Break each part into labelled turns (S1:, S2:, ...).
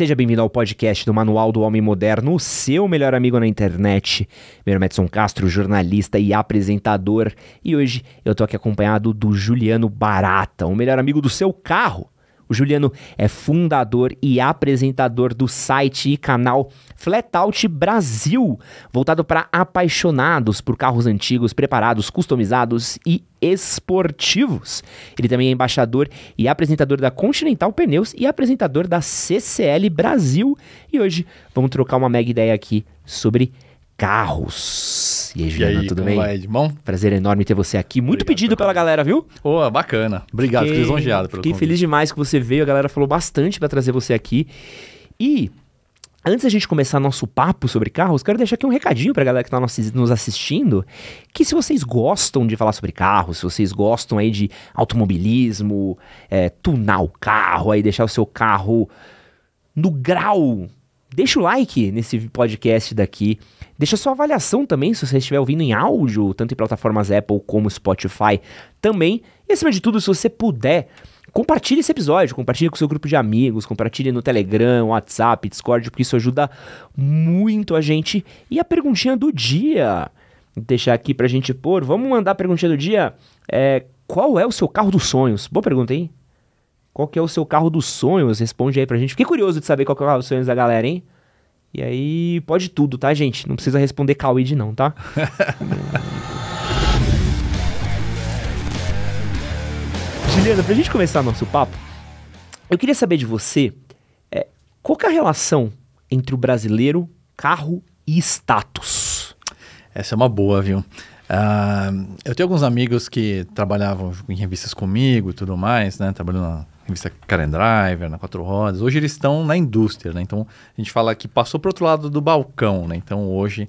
S1: Seja bem-vindo ao podcast do Manual do Homem Moderno, o seu melhor amigo na internet. Meu nome é Edson Castro, jornalista e apresentador, e hoje eu tô aqui acompanhado do Juliano Barata, o melhor amigo do seu carro. O Juliano é fundador e apresentador do site e canal Flatout Brasil, voltado para apaixonados por carros antigos, preparados, customizados e esportivos. Ele também é embaixador e apresentador da Continental Pneus e apresentador da CCL Brasil. E hoje vamos trocar uma mega ideia aqui sobre carros.
S2: E aí, Juliana, e aí, tudo bem? Vai,
S1: Bom? Prazer enorme ter você aqui. Muito Obrigado pedido pela galera, viu?
S2: Pô, bacana. Obrigado, fiquei, fiquei lisonjeado
S1: pelo Fiquei convite. feliz demais que você veio. A galera falou bastante para trazer você aqui. E Antes da gente começar nosso papo sobre carros, quero deixar aqui um recadinho pra galera que tá nos assistindo, que se vocês gostam de falar sobre carros, se vocês gostam aí de automobilismo, é, tunar o carro, aí deixar o seu carro no grau Deixa o like nesse podcast daqui. Deixa sua avaliação também, se você estiver ouvindo em áudio, tanto em plataformas Apple como Spotify também. E acima de tudo, se você puder, compartilhe esse episódio, compartilhe com seu grupo de amigos, compartilhe no Telegram, WhatsApp, Discord, porque isso ajuda muito a gente. E a perguntinha do dia, Vou deixar aqui pra gente pôr, vamos mandar a perguntinha do dia. É, qual é o seu carro dos sonhos? Boa pergunta, hein? Qual que é o seu carro dos sonhos? Responde aí pra gente. Fiquei curioso de saber qual que é o carro dos sonhos da galera, hein? E aí, pode tudo, tá, gente? Não precisa responder Cauid não, tá? Juliana, pra gente começar nosso papo, eu queria saber de você é, qual é a relação entre o brasileiro, carro e status?
S2: Essa é uma boa, viu? Uh, eu tenho alguns amigos que trabalhavam em revistas comigo e tudo mais, né? Trabalhando na revista Car Driver, na Quatro Rodas. Hoje eles estão na indústria, né? Então a gente fala que passou para outro lado do balcão, né? Então hoje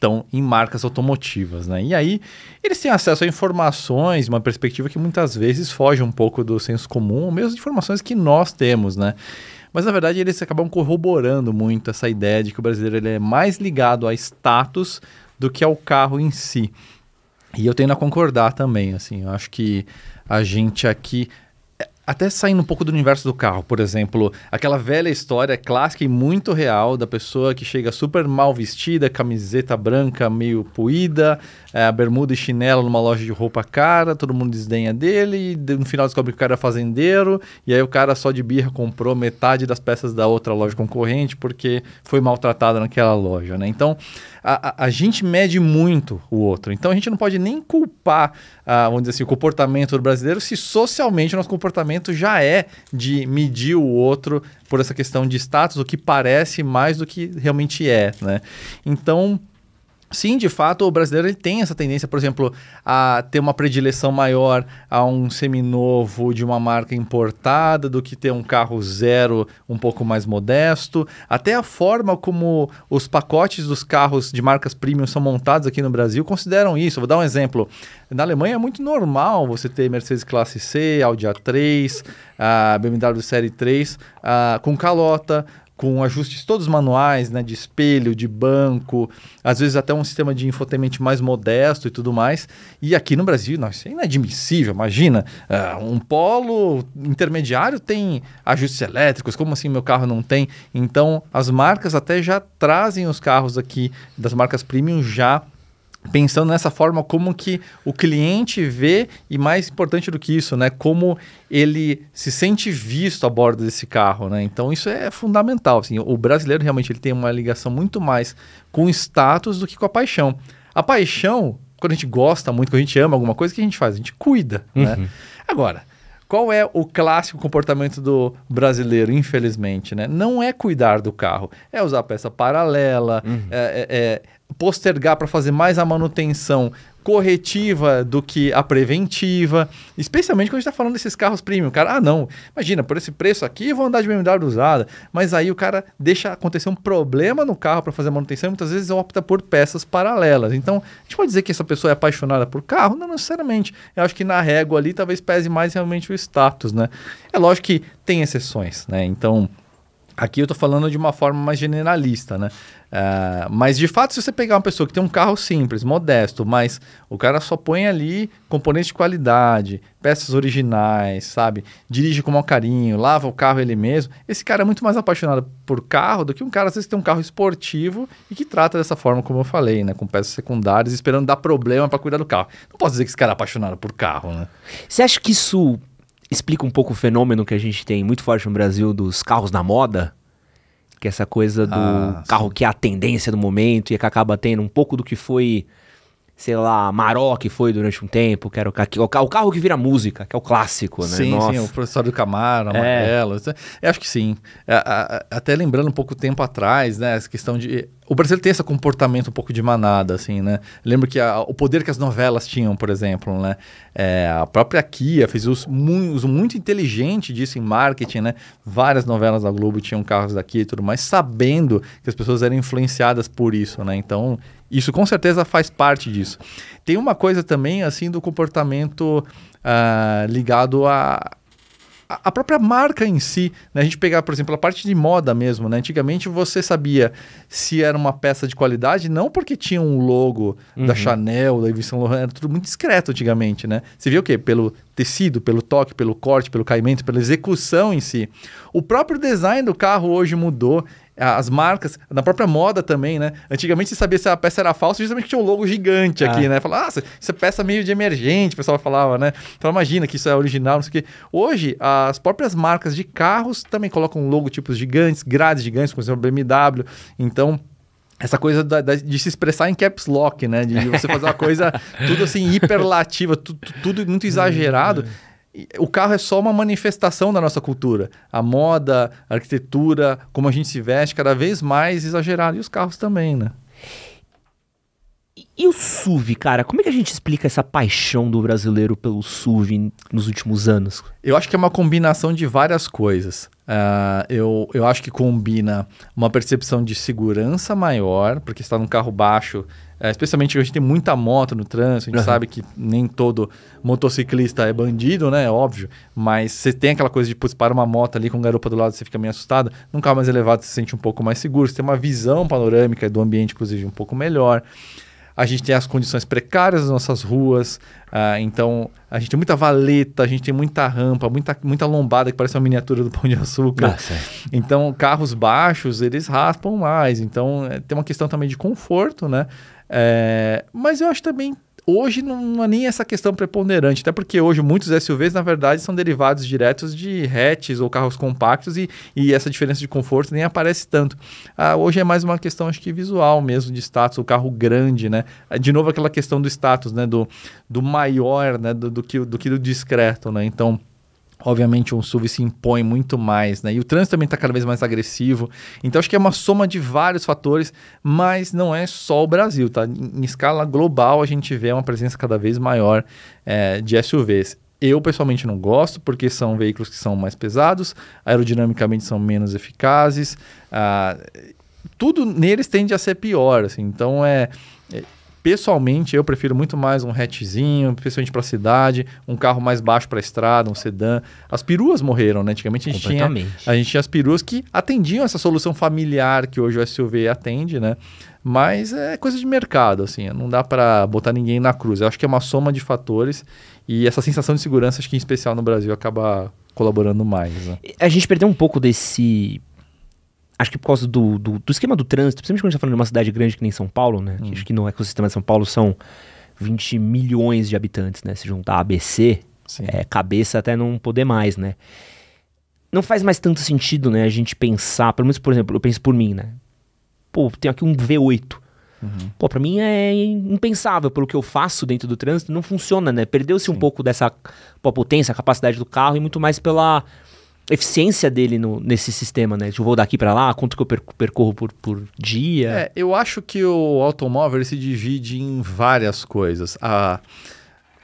S2: estão em marcas automotivas, né? E aí eles têm acesso a informações, uma perspectiva que muitas vezes foge um pouco do senso comum, mesmo informações que nós temos, né? Mas na verdade eles acabam corroborando muito essa ideia de que o brasileiro ele é mais ligado a status do que ao carro em si. E eu tendo a concordar também, assim, eu acho que a gente aqui até saindo um pouco do universo do carro, por exemplo, aquela velha história clássica e muito real da pessoa que chega super mal vestida, camiseta branca meio poída, é, bermuda e chinelo numa loja de roupa cara, todo mundo desdenha dele, e no final descobre que o cara é fazendeiro, e aí o cara só de birra comprou metade das peças da outra loja concorrente porque foi maltratado naquela loja, né? Então, a, a, gente mede muito o outro. Então a gente não pode nem culpar, ah, vamos dizer assim, o comportamento do brasileiro se socialmente o nosso comportamento já é de medir o outro por essa questão de status, o que parece mais do que realmente é, né? Então Sim, de fato, o brasileiro ele tem essa tendência, por exemplo, a ter uma predileção maior a um seminovo de uma marca importada do que ter um carro zero um pouco mais modesto. Até a forma como os pacotes dos carros de marcas premium são montados aqui no Brasil consideram isso. Vou dar um exemplo. Na Alemanha é muito normal você ter Mercedes Classe C, Audi A3, a BMW Série 3 com calota, com ajustes todos manuais, né, de espelho, de banco, às vezes até um sistema de infotainment mais modesto e tudo mais. E aqui no Brasil, não, isso é inadmissível. Imagina, uh, um polo intermediário tem ajustes elétricos, como assim meu carro não tem? Então, as marcas até já trazem os carros aqui das marcas premium já pensando nessa forma como que o cliente vê e mais importante do que isso, né, como ele se sente visto a bordo desse carro, né? Então isso é fundamental, assim, o brasileiro realmente ele tem uma ligação muito mais com o status do que com a paixão. A paixão, quando a gente gosta muito, quando a gente ama alguma coisa, o que a gente faz? A gente cuida, né? uhum. né? Agora, qual é o clássico comportamento do brasileiro, infelizmente, né? Não é cuidar do carro, é usar peça paralela, uhum. é, é, é postergar para fazer mais a manutenção corretiva do que a preventiva, especialmente quando a gente está falando desses carros premium. Cara, ah, não, imagina, por esse preço aqui eu vou andar de BMW usada, mas aí o cara deixa acontecer um problema no carro para fazer a manutenção e muitas vezes opta por peças paralelas. Então, a gente pode dizer que essa pessoa é apaixonada por carro? Não necessariamente. Eu acho que na régua ali talvez pese mais realmente o status, né? É lógico que tem exceções, né? Então, Aqui eu estou falando de uma forma mais generalista, né? Uh, mas de fato, se você pegar uma pessoa que tem um carro simples, modesto, mas o cara só põe ali componentes de qualidade, peças originais, sabe? Dirige com maior carinho, lava o carro ele mesmo. Esse cara é muito mais apaixonado por carro do que um cara, às vezes, que tem um carro esportivo e que trata dessa forma, como eu falei, né? Com peças secundárias, esperando dar problema para cuidar do carro. Não posso dizer que esse cara é apaixonado por carro, né?
S1: Você acha que isso explica um pouco o fenômeno que a gente tem muito forte no Brasil dos carros na moda? Que é essa coisa do ah, carro sim. que é a tendência do momento e que acaba tendo um pouco do que foi, sei lá, Maró que foi durante um tempo, que era o, o, o carro que vira música, que é o clássico, né?
S2: Sim, Nossa. sim, o professor do Camaro, é. amarelo. É. Eu acho que sim. É, até lembrando um pouco tempo atrás, né? Essa questão de o Brasil tem esse comportamento um pouco de manada, assim, né? Lembro que a, o poder que as novelas tinham, por exemplo, né? É, a própria Kia fez uso muito, uso muito inteligente disso em marketing, né? Várias novelas da Globo tinham carros da Kia e tudo mais, sabendo que as pessoas eram influenciadas por isso, né? Então, isso com certeza faz parte disso. Tem uma coisa também, assim, do comportamento uh, ligado a a própria marca em si, né? a gente pegar, por exemplo, a parte de moda mesmo, né? Antigamente você sabia se era uma peça de qualidade, não porque tinha um logo uhum. da Chanel, da Yves Saint Laurent, era tudo muito discreto antigamente, né? Você via o quê? Pelo tecido, pelo toque, pelo corte, pelo caimento, pela execução em si. O próprio design do carro hoje mudou as marcas, na própria moda também, né? Antigamente você sabia se a peça era falsa, justamente tinha um logo gigante aqui, ah. né? Falava, ah, isso é peça meio de emergente, o pessoal falava, né? Então imagina que isso é original, não sei o quê. Hoje, as próprias marcas de carros também colocam logotipos gigantes, grades gigantes, como exemplo, BMW. Então, essa coisa da, da, de se expressar em caps lock, né? De você fazer uma coisa tudo assim hiperlativa, tudo, tudo muito exagerado. O carro é só uma manifestação da nossa cultura. A moda, a arquitetura, como a gente se veste, cada vez mais exagerado. E os carros também, né?
S1: E o SUV, cara? Como é que a gente explica essa paixão do brasileiro pelo SUV nos últimos anos?
S2: Eu acho que é uma combinação de várias coisas. Uh, eu, eu acho que combina uma percepção de segurança maior, porque está num carro baixo, é, especialmente a gente tem muita moto no trânsito, a gente uhum. sabe que nem todo motociclista é bandido, né? É óbvio. Mas você tem aquela coisa de, putz, para uma moto ali com um garupa do lado, você fica meio assustado. Num carro mais elevado, você se sente um pouco mais seguro. Você tem uma visão panorâmica do ambiente, inclusive, um pouco melhor. A gente tem as condições precárias das nossas ruas, uh, então a gente tem muita valeta, a gente tem muita rampa, muita, muita lombada que parece uma miniatura do Pão de Açúcar. Ah, então, carros baixos, eles raspam mais. Então, é, tem uma questão também de conforto, né? É, mas eu acho também hoje não é nem essa questão preponderante, até porque hoje muitos SUVs, na verdade, são derivados diretos de hatches ou carros compactos e, e essa diferença de conforto nem aparece tanto. Ah, hoje é mais uma questão, acho que visual mesmo, de status, o carro grande, né? De novo aquela questão do status, né? Do, do maior, né? Do, do, que, do que do discreto, né? Então obviamente um SUV se impõe muito mais, né? E o trânsito também está cada vez mais agressivo. Então acho que é uma soma de vários fatores, mas não é só o Brasil, tá? Em, escala global a gente vê uma presença cada vez maior é, de SUVs. Eu pessoalmente não gosto porque são veículos que são mais pesados, aerodinamicamente são menos eficazes, ah, tudo neles tende a ser pior, assim. Então é Pessoalmente, eu prefiro muito mais um hatchzinho, principalmente para cidade, um carro mais baixo para estrada, um sedã. As peruas morreram, né? Antigamente a gente, tinha, a gente tinha as peruas que atendiam essa solução familiar que hoje o SUV atende, né? Mas é coisa de mercado, assim, não dá para botar ninguém na cruz. Eu acho que é uma soma de fatores e essa sensação de segurança, acho que em especial no Brasil, acaba colaborando mais. Né?
S1: A gente perdeu um pouco desse acho que por causa do, do, do, esquema do trânsito, principalmente quando a gente tá falando de uma cidade grande que nem São Paulo, né? Hum. Acho que no ecossistema de São Paulo são 20 milhões de habitantes, né? Se juntar ABC, é, cabeça até não poder mais, né? Não faz mais tanto sentido, né? A gente pensar, pelo menos, por exemplo, eu penso por mim, né? Pô, tenho aqui um V8. Uhum. Pô, pra mim é impensável pelo que eu faço dentro do trânsito, não funciona, né? Perdeu-se um pouco dessa pô, potência, capacidade do carro e muito mais pela eficiência dele no, nesse sistema, né? Eu vou daqui para lá, quanto que eu percorro por, por dia.
S2: É, eu acho que o automóvel se divide em várias coisas. A,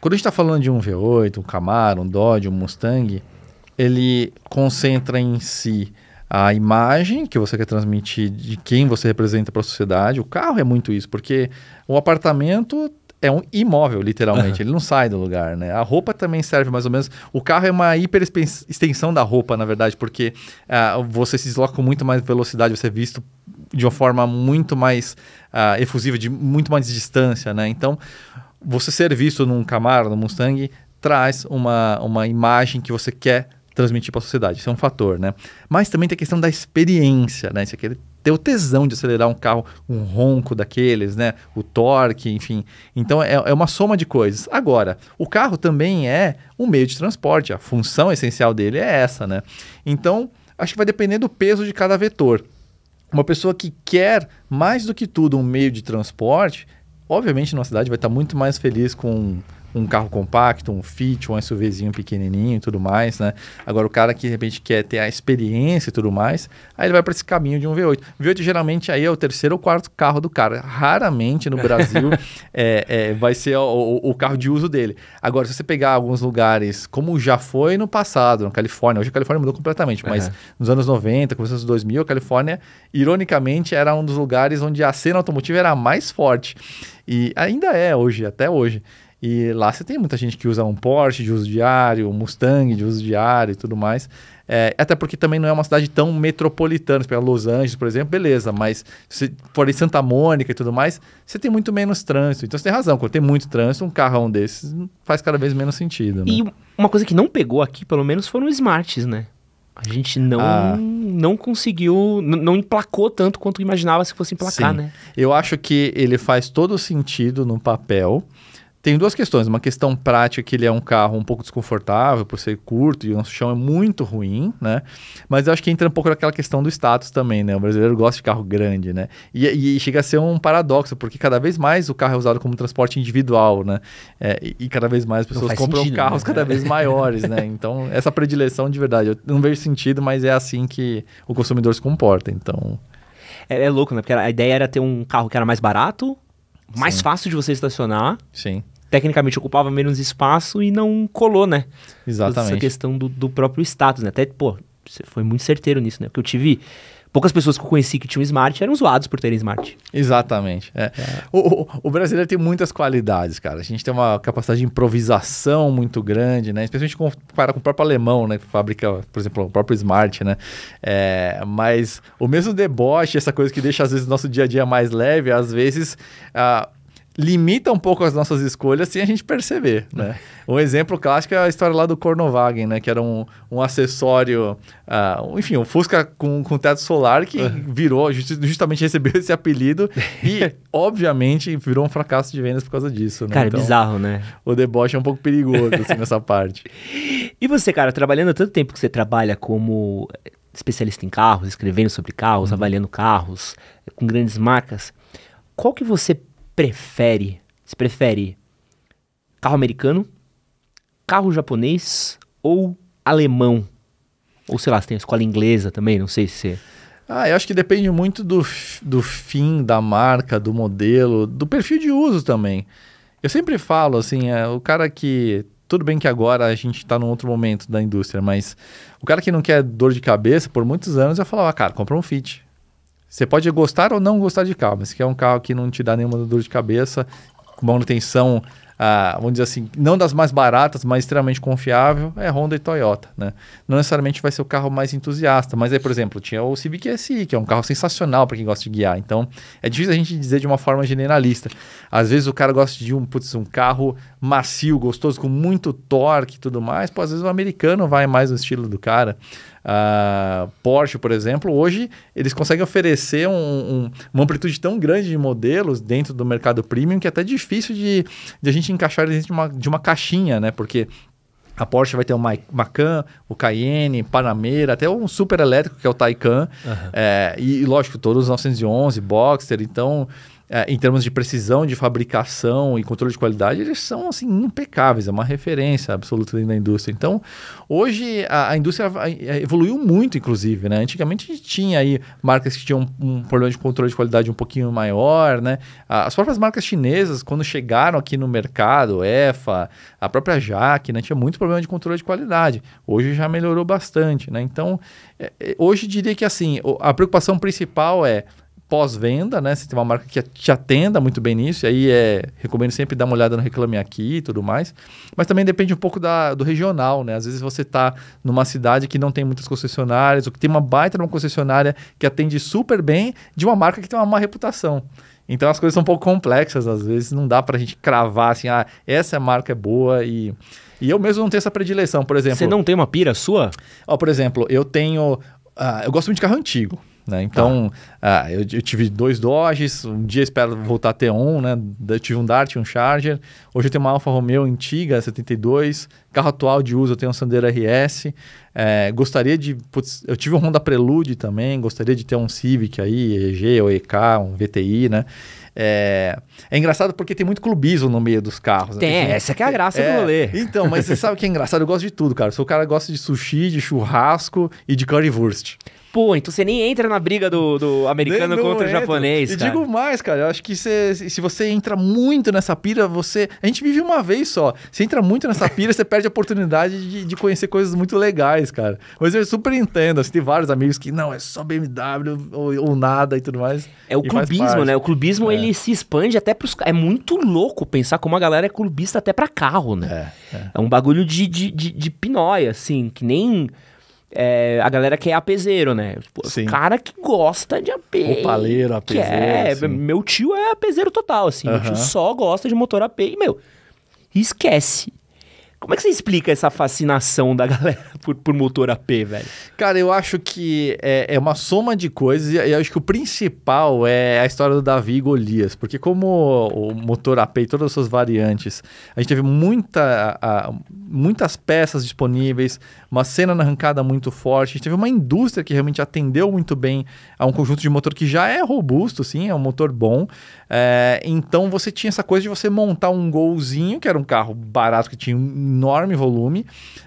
S2: quando a gente está falando de um V8, um Camaro, um Dodge, um Mustang, ele concentra em si a imagem que você quer transmitir de quem você representa para a sociedade. O carro é muito isso, porque o apartamento é um imóvel, literalmente. Ele não sai do lugar, né? A roupa também serve mais ou menos. O carro é uma hiper extensão da roupa, na verdade, porque uh, você se desloca com muito mais velocidade, você é visto de uma forma muito mais uh, efusiva, de muito mais distância, né? Então, você ser visto num Camaro, num Mustang, traz uma, uma imagem que você quer transmitir para a sociedade. Isso é um fator, né? Mas também tem a questão da experiência, né? Você quer ter o tesão de acelerar um carro, um ronco daqueles, né? O torque, enfim. Então é, é uma soma de coisas. Agora, o carro também é um meio de transporte. A função essencial dele é essa, né? Então, acho que vai depender do peso de cada vetor. Uma pessoa que quer mais do que tudo um meio de transporte, obviamente numa cidade vai estar muito mais feliz com um carro compacto, um Fit, um SUVzinho pequenininho e tudo mais, né? Agora o cara que de repente quer ter a experiência e tudo mais, aí ele vai para esse caminho de um V8. V8 geralmente aí é o terceiro ou quarto carro do cara. Raramente no Brasil é, é, vai ser o, o, carro de uso dele. Agora, se você pegar alguns lugares, como já foi no passado, na Califórnia, hoje a Califórnia mudou completamente, mas uhum. nos anos 90, começando nos 2000, a Califórnia, ironicamente, era um dos lugares onde a cena automotiva era mais forte. E ainda é hoje, até hoje. E lá você tem muita gente que usa um Porsche de uso diário, um Mustang de uso diário e tudo mais. É, até porque também não é uma cidade tão metropolitana. Se pegar Los Angeles, por exemplo, beleza. Mas se for em Santa Mônica e tudo mais, você tem muito menos trânsito. Então você tem razão. Quando tem muito trânsito, um carrão desses faz cada vez menos sentido. Né?
S1: E uma coisa que não pegou aqui, pelo menos, foram os smarts, né? A gente não, ah. não conseguiu, não emplacou tanto quanto imaginava se fosse emplacar, Sim. né?
S2: Eu acho que ele faz todo sentido no papel. Tem duas questões. Uma questão prática, que ele é um carro um pouco desconfortável por ser curto e o chão é muito ruim, né? Mas eu acho que entra um pouco naquela questão do status também, né? O brasileiro gosta de carro grande, né? E, e chega a ser um paradoxo, porque cada vez mais o carro é usado como transporte individual, né? É, e, e, cada vez mais as pessoas compram sentido, carros né? cada vez maiores, né? Então, essa predileção de verdade, eu não vejo sentido, mas é assim que o consumidor se comporta, então...
S1: É, é louco, né? Porque a ideia era ter um carro que era mais barato, mais Sim. fácil de você estacionar.
S2: Sim
S1: tecnicamente ocupava menos espaço e não colou, né?
S2: Exatamente.
S1: Essa questão do, do próprio status, né? Até, pô, você foi muito certeiro nisso, né? Porque eu tive poucas pessoas que eu conheci que tinham smart eram zoados por terem smart.
S2: Exatamente. É. É. O, o, o, brasileiro tem muitas qualidades, cara. A gente tem uma capacidade de improvisação muito grande, né? Especialmente compara com o próprio alemão, né? Que fabrica, por exemplo, o próprio smart, né? É, mas o mesmo deboche, essa coisa que deixa às vezes o nosso dia a dia mais leve, às vezes... Uh, limita um pouco as nossas escolhas sem a gente perceber, né? Um exemplo clássico é a história lá do Cornovagen, né? Que era um, um acessório, uh, enfim, um Fusca com, com teto solar que virou, just, justamente recebeu esse apelido e, obviamente, virou um fracasso de vendas por causa disso, né?
S1: Cara, é então, é bizarro, né?
S2: O deboche é um pouco perigoso, assim, nessa parte.
S1: E você, cara, trabalhando há tanto tempo que você trabalha como especialista em carros, escrevendo sobre carros, uhum. avaliando carros, com grandes marcas, qual que você prefere? Você prefere carro americano, carro japonês ou alemão? Ou sei lá, você tem a escola inglesa também, não sei se você...
S2: Ah, eu acho que depende muito do, do fim da marca, do modelo, do perfil de uso também. Eu sempre falo assim, é, o cara que. Tudo bem que agora a gente está num outro momento da indústria, mas o cara que não quer dor de cabeça, por muitos anos eu falava, cara, compra um Fit. Você pode gostar ou não gostar de carro, mas que é um carro que não te dá nenhuma dor de cabeça, com manutenção, ah, vamos dizer assim, não das mais baratas, mas extremamente confiável, é Honda e Toyota, né? Não necessariamente vai ser o carro mais entusiasta, mas aí, por exemplo, tinha o Civic SI, que é um carro sensacional para quem gosta de guiar. Então, é difícil a gente dizer de uma forma generalista. Às vezes o cara gosta de um, putz, um carro macio, gostoso, com muito torque e tudo mais. Pô, às vezes o americano vai mais no estilo do cara. A Porsche, por exemplo, hoje eles conseguem oferecer um, um, uma amplitude tão grande de modelos dentro do mercado premium que é até difícil de, de a gente encaixar dentro de uma, de uma caixinha, né? Porque a Porsche vai ter o Macan, o Cayenne, Panamera, até um super elétrico que é o Taycan. Uhum. É, e, lógico, todos os 911, Boxster. Então, é, em termos de precisão de fabricação e controle de qualidade, eles são assim impecáveis, é uma referência absoluta da indústria. Então, hoje a, a indústria evoluiu muito, inclusive, né? Antigamente a gente tinha aí marcas que tinham um, um problema de controle de qualidade um pouquinho maior, né? As próprias marcas chinesas, quando chegaram aqui no mercado, EFA, a própria Jaque, né? Tinha muito problema de controle de qualidade. Hoje já melhorou bastante, né? Então, é, é hoje diria que assim, a preocupação principal é pós-venda, né? Você tem uma marca que te atenda muito bem nisso, e aí é, recomendo sempre dar uma olhada no Reclame Aqui e tudo mais. Mas também depende um pouco da, do regional, né? Às vezes você está numa cidade que não tem muitas concessionárias, ou que tem uma baita uma concessionária que atende super bem de uma marca que tem uma má reputação. Então as coisas são um pouco complexas, às vezes não dá pra gente cravar assim, ah, essa marca é boa e. E eu mesmo não tenho essa predileção, por exemplo.
S1: Você não tem uma pira sua?
S2: Ó, por exemplo, eu tenho. ah, eu gosto muito de carro antigo. Né? Então, ah, eu, eu tive dois Dodges, um dia espero voltar a ter um, né? Eu tive um Dart e um Charger. Hoje eu tenho uma Alfa Romeo antiga, 72. Carro atual de uso, eu tenho um Sandero RS. É, gostaria de. Putz, eu tive um Honda Prelude também, gostaria de ter um Civic aí, EG ou EK, um VTI, né? É, é engraçado porque tem muito clubismo no meio dos carros. né?
S1: Tem, essa que é a graça
S2: é,
S1: do rolê.
S2: Então, mas você sabe o que é engraçado? Eu gosto de tudo, cara. Sou o cara que gosta de sushi, de churrasco e de currywurst.
S1: Pô, então você nem entra na briga do, do americano
S2: Não
S1: contra o
S2: entra.
S1: japonês,
S2: E
S1: cara.
S2: digo mais, cara. Eu acho que cê- se você entra muito nessa pira, você. A gente vive uma vez só. Você entra muito nessa pira, você perde a oportunidade de, de conhecer coisas muito legais, cara. Mas eu super entendo. Assim, tem vários amigos que não, é só BMW ou, ou nada e tudo mais.
S1: É o clubismo, né? O clubismo,
S2: É.
S1: ele se expande até pros... É muito louco pensar como a galera é clubista até pra carro, né?
S2: É, é.
S1: É um bagulho de, de, de, de pinóia, assim, que nem é, a galera que é apezeiro, né? Tipo,
S2: Sim.
S1: o cara que gosta de AP.
S2: Opaleiro,
S1: que
S2: apezeiro,
S1: é,
S2: sim.
S1: meu tio é apezeiro total, assim. Meu tio só gosta de motor AP. E, meu, esquece. Como é que você explica essa fascinação da galera por, por motor AP, velho?
S2: Cara, eu acho que é, é uma soma de coisas e eu acho que o principal é a história do Davi e Golias, porque como o, motor AP e todas as suas variantes, a gente teve muita, a- muitas peças disponíveis, uma cena na arrancada muito forte, a gente teve uma indústria que realmente atendeu muito bem a um conjunto de motor que já é robusto, sim, é um motor bom, é, então você tinha essa coisa de você montar um golzinho, que era um carro barato que tinha um enorme volume,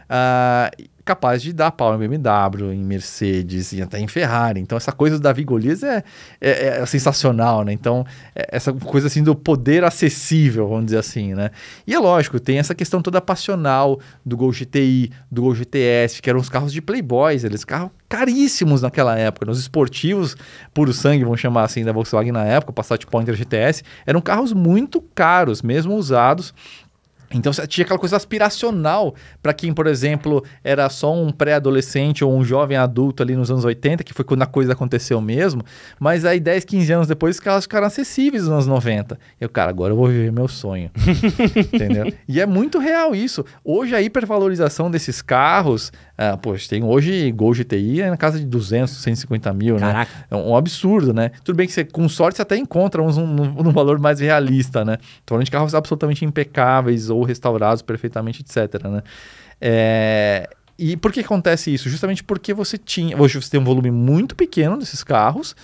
S2: ah, capaz de dar pau em BMW, em Mercedes e até em Ferrari. Então essa coisa do Davi Golias é, é, é sensacional, né? Então é essa coisa assim do poder acessível, vamos dizer assim, né? E é lógico, tem essa questão toda passional do Gol GTI, do Gol GTS, que eram os carros de playboys, eles carros caríssimos naquela época. Nos esportivos, puro sangue, vamos chamar assim, da Volkswagen na época, o Passat Pointer GTS, eram carros muito caros, mesmo usados. Então tinha aquela coisa aspiracional para quem, por exemplo, era só um pré-adolescente ou um jovem adulto ali nos anos 80, que foi quando a coisa aconteceu mesmo, mas aí 10, 15 anos depois os carros ficaram acessíveis nos anos 90. E eu, cara, agora eu vou viver meu sonho. Entendeu? E é muito real isso. Hoje a hipervalorização desses carros, ah, poxa, tem hoje Gol GTI é na casa de 200, 150 mil, né?
S1: Caraca.
S2: É um absurdo, né? Tudo bem que você, com sorte, você até encontra uns num, num valor mais realista, né? Tô falando de carros absolutamente impecáveis ou restaurados perfeitamente, etc, né? É, E por que acontece isso? Justamente porque você tinha... Hoje você tem um volume muito pequeno desses carros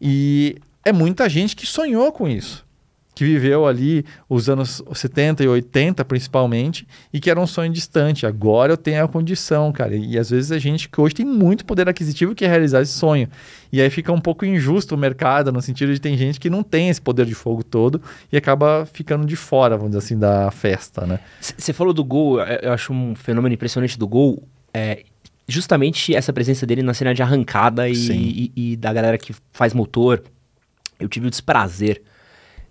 S2: e é muita gente que sonhou com isso. Que viveu ali os anos 70 e 80, principalmente, e que era um sonho distante. Agora eu tenho a condição, cara. E às vezes a gente que hoje tem muito poder aquisitivo que quer realizar esse sonho. E aí fica um pouco injusto o mercado, no sentido de tem gente que não tem esse poder de fogo todo e acaba ficando de fora, vamos dizer assim, da festa, né?
S1: Você falou do Gol, eu- eu acho um fenômeno impressionante do Gol, é justamente essa presença dele na cena de arrancada e, e- e da galera que faz motor. Eu tive o desprazer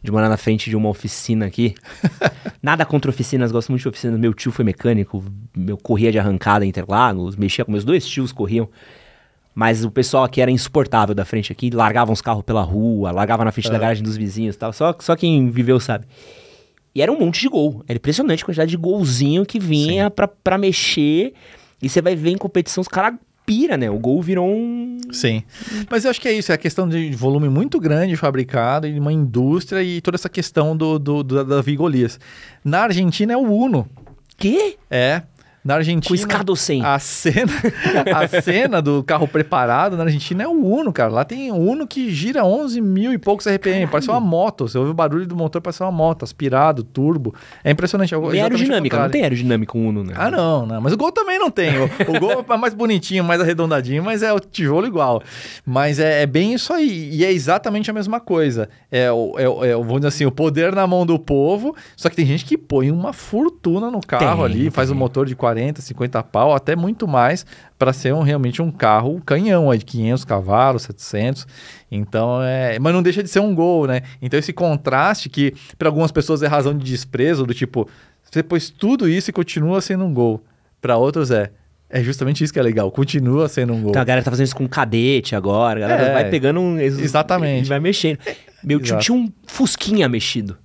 S1: de morar na frente de uma oficina aqui. Nada contra oficinas, gosto muito de oficinas. Meu tio foi mecânico, eu corria de arrancada em Interlagos, mexia com meus dois tios, corriam. Mas o pessoal aqui era insuportável da frente aqui, largava os carros pela rua, largava na frente da garagem dos vizinhos e tal. Só, só quem viveu sabe. E era um monte de gol. Era impressionante a quantidade de golzinho que vinha pra, pra mexer. E você vai ver em competição, os caras pira, né? O gol virou um.
S2: Sim. Mas eu acho que é isso, é a questão de volume muito grande fabricado e uma indústria e toda essa questão do, do, do Davi Golias. Na Argentina é o Uno.
S1: Quê?
S2: É. Na Argentina.
S1: Sem?
S2: A cena, a cena do carro preparado na Argentina é o Uno, cara. Lá tem um Uno que gira 11 mil e poucos RPM. Parece uma moto. Você ouve o barulho do motor, parece uma moto. Aspirado, turbo. É impressionante. É
S1: E
S2: o
S1: aerodinâmica, não tem aerodinâmica Uno, né?
S2: Ah, não, não. Mas o Gol também não tem. O, o Gol é mais bonitinho, mais arredondadinho, mas é o tijolo igual. Mas é, é bem isso aí. E é exatamente a mesma coisa. É, o, é, é, vamos dizer assim, o poder na mão do povo. Só que tem gente que põe uma fortuna no carro
S1: Tem,
S2: ali, faz um
S1: tem.
S2: motor de 40 40, 50 pau, até muito mais, para ser um, realmente um carro canhão, aí, de 500 cavalos, 700. Então, é... Mas não deixa de ser um gol, né? Então, esse contraste que, para algumas pessoas, é razão de desprezo, do tipo, você pôs tudo isso e continua sendo um gol. Para outros, é. É justamente isso que é legal, continua sendo um gol.
S1: Então a galera tá fazendo isso com cadete agora, a galera
S2: É,
S1: vai pegando um.
S2: exatamente.
S1: E vai mexendo. Meu tio
S2: Exato.
S1: tinha um Fusquinha mexido.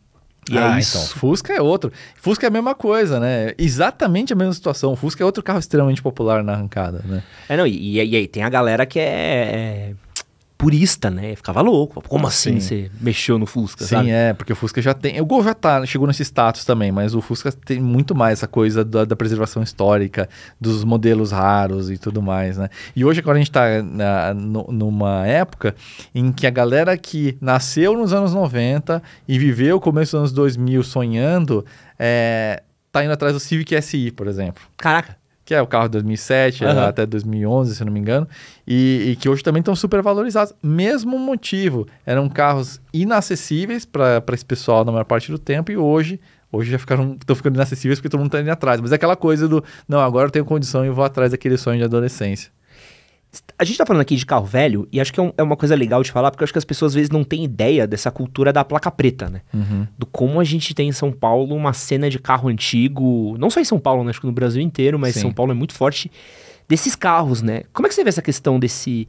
S1: E
S2: ah,
S1: é isso.
S2: então, Fusca é outro. Fusca é a mesma coisa, né? Exatamente a mesma situação. Fusca é outro carro extremamente popular na arrancada, né?
S1: É, não, e, e aí tem a galera que é, é purista, né? Ficava louco. Como assim
S2: Sim.
S1: você mexeu no Fusca,
S2: Sim,
S1: sabe?
S2: é, porque o Fusca já tem. O Gol já tá, chegou nesse status também, mas o Fusca tem muito mais essa coisa da, da preservação histórica, dos modelos raros e tudo mais, né? E hoje, agora a gente tá na- nu- numa época em que a galera que nasceu nos anos 90 e viveu o começo dos anos 2000 sonhando, é, tá indo atrás do Civic SI, por exemplo.
S1: Caraca.
S2: Que é o carro de 2007
S1: Aham.
S2: até 2011, se não me engano, e, e que hoje também estão super valorizados. Mesmo motivo, eram carros inacessíveis para esse pessoal na maior parte do tempo, e hoje, hoje já ficaram, estão ficando inacessíveis porque todo mundo está indo atrás. Mas é aquela coisa do, não, agora eu tenho condição e vou atrás daquele sonho de adolescência.
S1: A gente tá falando aqui de carro velho, e acho que é, é uma coisa legal de falar, porque eu acho que as pessoas às vezes não têm ideia dessa cultura da placa preta, né? Do como a gente tem em São Paulo uma cena de carro antigo, não só em São Paulo, né? Acho que no Brasil inteiro, mas
S2: Sim.
S1: São Paulo é muito forte desses carros, né? Como é que você vê essa questão desse.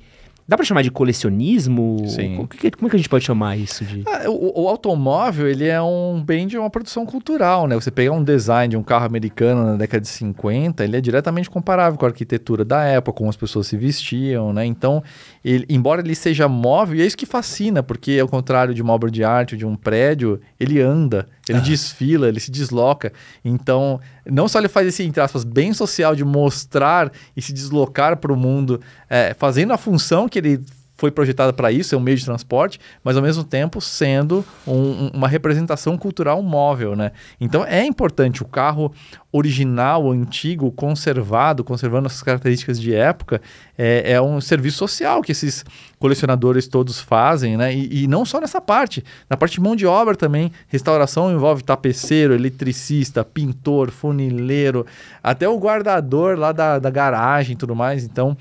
S1: Dá pra chamar de colecionismo?
S2: Sim.
S1: Como que, como é que a gente pode chamar isso de.
S2: Ah, o, o automóvel, ele é um bem de uma produção cultural, né? Você pegar um design de um carro americano na década de 50, ele é diretamente comparável com a arquitetura da época, como as pessoas se vestiam, né? Então, ele- embora ele seja móvel, e é isso que fascina, porque ao contrário de uma obra de arte ou de um prédio, ele anda, ele desfila, ele se desloca. Então, não só ele faz esse, entre aspas, bem social de mostrar e se deslocar para o mundo, é, fazendo a função que ele foi projetada para isso, é um meio de transporte, mas ao mesmo tempo sendo um- um- uma representação cultural móvel, né? Então é importante o carro original, antigo, conservado, conservando essas características de época, é, é um serviço social que esses colecionadores todos fazem, né? E, e não só nessa parte, na parte de mão de obra também, restauração envolve tapeceiro, eletricista, pintor, funileiro, até o guardador lá da, da garagem e tudo mais, então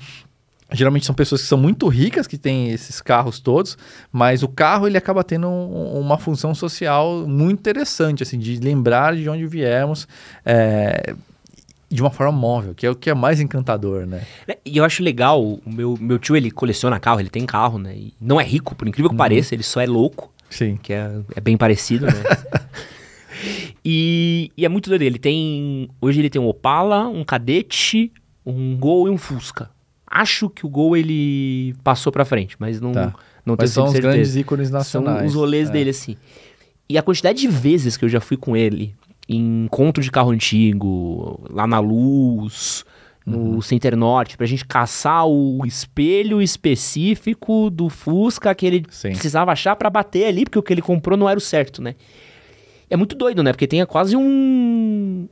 S2: Geralmente são pessoas que são muito ricas que têm esses carros todos, mas o carro ele acaba tendo um- uma função social muito interessante, assim, de lembrar de onde viemos é, de uma forma móvel, que é o que é mais encantador, né?
S1: Né, E eu acho legal, o meu, meu tio ele coleciona carro, ele tem carro, né? E não é rico, por incrível que pareça, ele só é louco.
S2: Sim.
S1: que é, é bem parecido, né? e, e é muito doido. Ele tem. Hoje ele tem um Opala, um Cadete, um Gol e um Fusca. Acho que o Gol ele passou pra frente, mas não,
S2: Tá.
S1: não tenho
S2: Mas são os
S1: certeza.
S2: grandes ícones nacionais.
S1: São os rolês
S2: É.
S1: dele, assim. E a quantidade de vezes que eu já fui com ele em encontro de carro antigo, lá na Luz, no
S2: Uhum.
S1: Center Norte, pra gente caçar o espelho específico do Fusca que ele
S2: Sim.
S1: precisava achar pra bater ali, porque o que ele comprou não era o certo, né? É muito doido, né? Porque tem quase um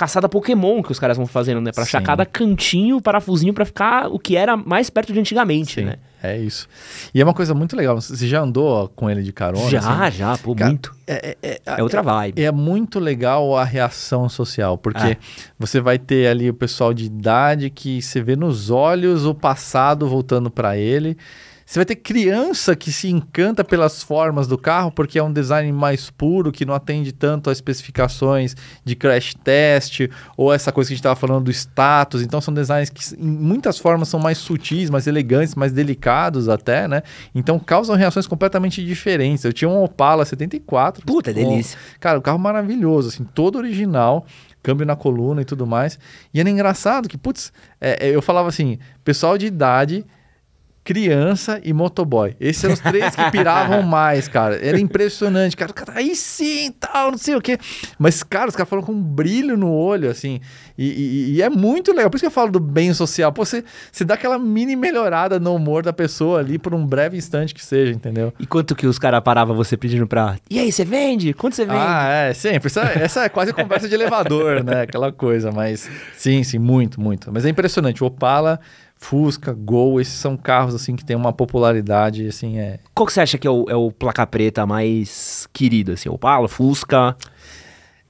S1: caçada Pokémon que os caras vão fazendo, né? Pra achar cada cantinho, parafusinho pra ficar o que era mais perto de antigamente,
S2: Sim,
S1: né?
S2: é isso. E é uma coisa muito legal. Você já andou com ele de carona?
S1: já,
S2: assim?
S1: já, pô,
S2: Cara,
S1: muito.
S2: É, é, é,
S1: É outra vibe.
S2: É muito legal a reação social, porque
S1: É.
S2: você vai ter ali o pessoal de idade que você vê nos olhos o passado voltando para ele. Você vai ter criança que se encanta pelas formas do carro, porque é um design mais puro, que não atende tanto às especificações de crash test, ou essa coisa que a gente estava falando do status. Então, são designs que, em muitas formas, são mais sutis, mais elegantes, mais delicados até, né? Então, causam reações completamente diferentes. Eu tinha um Opala 74.
S1: Puta,
S2: com-
S1: delícia.
S2: Cara, o carro maravilhoso, assim, todo original, câmbio na coluna e tudo mais. E era engraçado que, putz, é, é, eu falava assim, pessoal de idade, criança e motoboy. Esses eram os três que piravam mais, cara. Era impressionante, cara. cara, Aí sim, tal, não sei o quê. Mas, cara, os caras falam com um brilho no olho, assim. E, e- e é muito legal. Por isso que eu falo do bem social. Pô, você, você dá aquela mini melhorada no humor da pessoa ali por um breve instante que seja, entendeu?
S1: E quanto que os caras paravam você pedindo pra. E aí, você vende? Quanto você vende?
S2: Ah, é, sempre. Essa, essa é quase conversa de elevador, né? Aquela coisa, mas sim, sim, muito, muito. Mas é impressionante. O Opala, Fusca, Gol, esses são carros assim que têm uma popularidade, assim, é.
S1: Qual que você acha que é o, é o placa preta mais querido, assim? Opala, Fusca?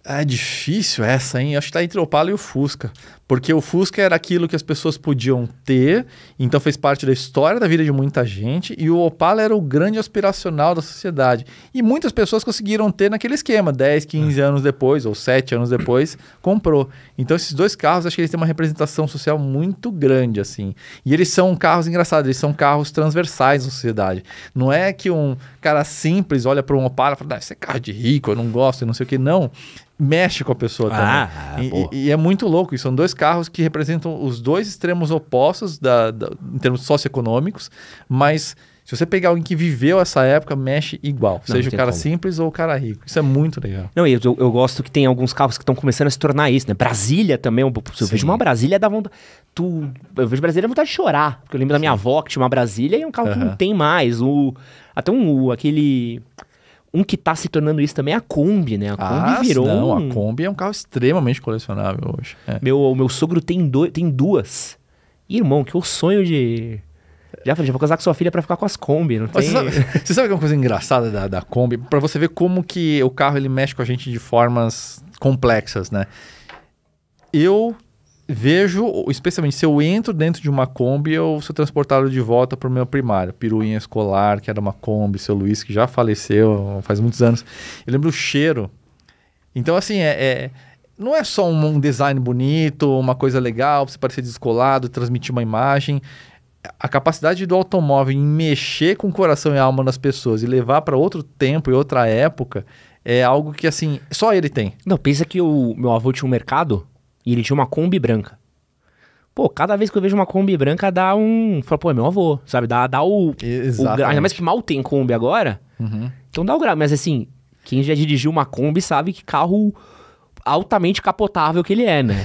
S2: É difícil essa, hein? Acho que tá entre o Opala e o Fusca. Porque o Fusca era aquilo que as pessoas podiam ter, então fez parte da história da vida de muita gente, e o Opala era o grande aspiracional da sociedade. E muitas pessoas conseguiram ter naquele esquema, 10, 15 anos depois, ou 7 anos depois, comprou. Então esses dois carros, acho que eles têm uma representação social muito grande, assim. E eles são carros engraçados, eles são carros transversais na sociedade. Não é que um cara simples olha para um Opala e fala, ah, esse é carro de rico, eu não gosto, não sei o que. Não mexe com a pessoa ah, também. E, e, é muito louco. E são dois carros que representam os dois extremos opostos da, da, em termos socioeconômicos, mas se você pegar alguém que viveu essa época, mexe igual. Não, seja o cara como. simples ou o cara rico. Isso é muito legal.
S1: Não, eu, eu gosto que tem alguns carros que estão começando a se tornar isso, né? Brasília também. Eu, eu vejo uma Brasília, dá vontade. Tu, eu vejo Brasília, dá vontade de chorar. Porque eu lembro Sim. da minha avó que tinha uma Brasília e é um carro uhum. que não tem mais. O, até um, aquele um que tá se tornando isso também é a Kombi, né? A Kombi
S2: ah,
S1: virou.
S2: Não, um... a Kombi é um carro extremamente colecionável hoje. É.
S1: Meu, meu sogro tem, do, tem duas. Irmão, que o sonho de. Já falei, já vou casar com sua filha para ficar com as Kombi, não tem...
S2: Você sabe, você sabe que é uma coisa engraçada da, da Kombi? Para você ver como que o carro ele mexe com a gente de formas complexas, né? Eu vejo, especialmente se eu entro dentro de uma Kombi, eu sou transportado de volta para o meu primário. Piruinha escolar, que era uma Kombi, seu Luiz, que já faleceu faz muitos anos. Eu lembro o cheiro. Então, assim, é, é não é só um, design bonito, uma coisa legal, você parecer descolado, transmitir uma imagem. A capacidade do automóvel em mexer com o coração e a alma das pessoas e levar para outro tempo e outra época é algo que, assim, só ele tem.
S1: Não, pensa que o meu avô tinha um mercado e ele tinha uma Kombi branca. Pô, cada vez que eu vejo uma Kombi branca dá um. Fala, pô, é meu avô, sabe? Dá, dá o.
S2: Exato.
S1: Ainda mais que mal tem Kombi agora. Uhum. Então dá o grau. Mas assim, quem já dirigiu uma Kombi sabe que carro altamente capotável que ele é, né?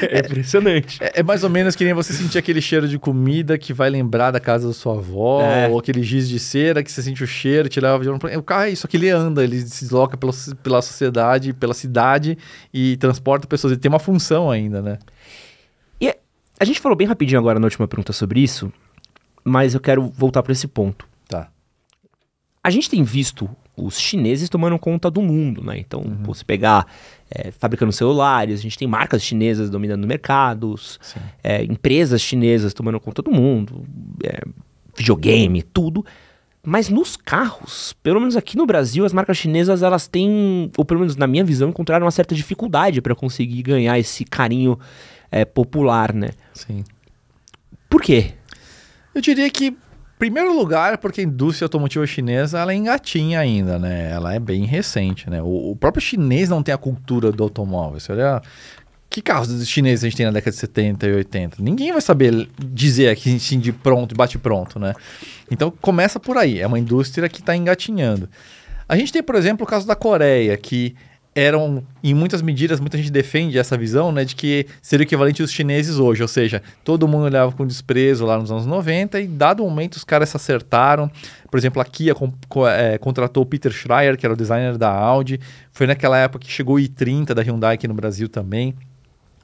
S1: É, é impressionante.
S2: É, é, mais ou menos que nem você sentir aquele cheiro de comida que vai lembrar da casa da sua avó, é. ou aquele giz de cera que você sente o cheiro, te leva de um... O carro é isso, que ele anda, ele se desloca pela, pela sociedade, pela cidade e transporta pessoas. Ele tem uma função ainda, né?
S1: E a gente falou bem rapidinho agora na última pergunta sobre isso, mas eu quero voltar para esse ponto.
S2: Tá.
S1: A gente tem visto os chineses tomando conta do mundo, né? Então, uhum. pô, se pegar é, fabricando celulares, a gente tem marcas chinesas dominando mercados, é, empresas chinesas tomando conta do mundo, é, videogame, tudo. Mas nos carros, pelo menos aqui no Brasil, as marcas chinesas elas têm, ou pelo menos na minha visão, encontraram uma certa dificuldade para conseguir ganhar esse carinho é, popular, né?
S2: Sim.
S1: Por quê?
S2: Eu diria que Primeiro lugar, porque a indústria automotiva chinesa ela é engatinha ainda, né? Ela é bem recente, né? O, o próprio chinês não tem a cultura do automóvel. Você olha, que carros chineses a gente tem na década de 70 e 80? Ninguém vai saber dizer aqui assim de pronto, bate pronto, né? Então começa por aí. É uma indústria que está engatinhando. A gente tem, por exemplo, o caso da Coreia, que eram, em muitas medidas, muita gente defende essa visão, né, de que seria o equivalente aos chineses hoje, ou seja, todo mundo olhava com desprezo lá nos anos 90 e, dado momento, os caras se acertaram. Por exemplo, a Kia com, com, é, contratou o Peter Schreier, que era o designer da Audi. Foi naquela época que chegou o i30 da Hyundai aqui no Brasil também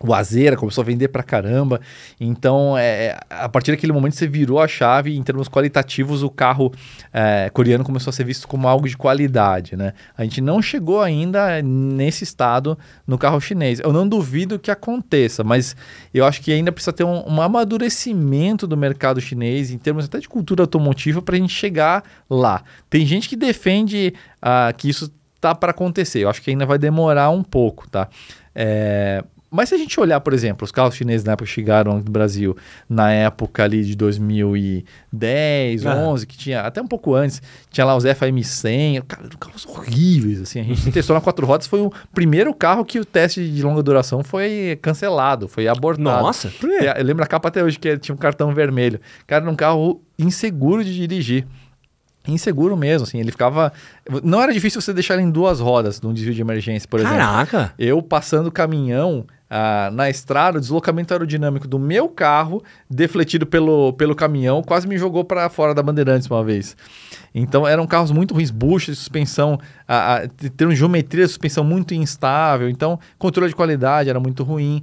S2: o Azera começou a vender pra caramba. Então, é, é, a partir daquele momento, você virou a chave. Em termos qualitativos, o carro é, coreano começou a ser visto como algo de qualidade. Né? A gente não chegou ainda nesse estado no carro chinês. Eu não duvido que aconteça, mas eu acho que ainda precisa ter um, um amadurecimento do mercado chinês, em termos até de cultura automotiva, para a gente chegar lá. Tem gente que defende uh, que isso tá para acontecer. Eu acho que ainda vai demorar um pouco, tá? É, mas se a gente olhar, por exemplo, os carros chineses na época que chegaram no Brasil, na época ali de 2010, ah. 11, que tinha até um pouco antes, tinha lá os FM100, cara, carros horríveis, assim. A gente testou na quatro rodas, foi o primeiro carro que o teste de longa duração foi cancelado, foi abortado.
S1: Nossa,
S2: é, Eu lembro a capa até hoje que tinha um cartão vermelho. Cara, era um carro inseguro de dirigir inseguro mesmo, assim, ele ficava... Não era difícil você deixar ele em duas rodas, num desvio de emergência, por
S1: Caraca.
S2: exemplo. Caraca! Eu passando o caminhão, ah, na estrada, o deslocamento aerodinâmico do meu carro, defletido pelo, pelo caminhão, quase me jogou para fora da Bandeirantes uma vez. Então eram carros muito ruins, buchas de suspensão, ah, ter geometria de suspensão muito instável, então controle de qualidade era muito ruim.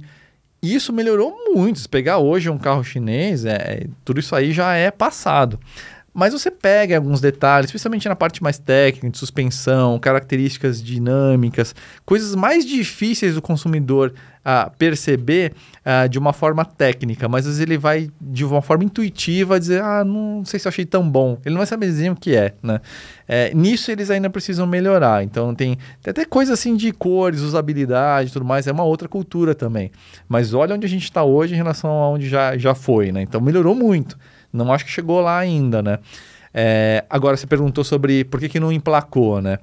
S2: Isso melhorou muito. Se pegar hoje um carro chinês, é, tudo isso aí já é passado. Mas você pega alguns detalhes, especialmente na parte mais técnica, de suspensão, características dinâmicas, coisas mais difíceis do consumidor uh, perceber de uma forma técnica, mas às vezes ele vai de uma forma intuitiva dizer, ah, não sei se eu achei tão bom. Ele não vai saber dizer o que é, né? É, nisso eles ainda precisam melhorar. Então tem, tem até coisa assim de cores, usabilidade tudo mais, é uma outra cultura também. Mas olha onde a gente está hoje em relação a onde já, já foi, né? Então melhorou muito. Não acho que chegou lá ainda, né? É, agora, você perguntou sobre por que, que não emplacou, né?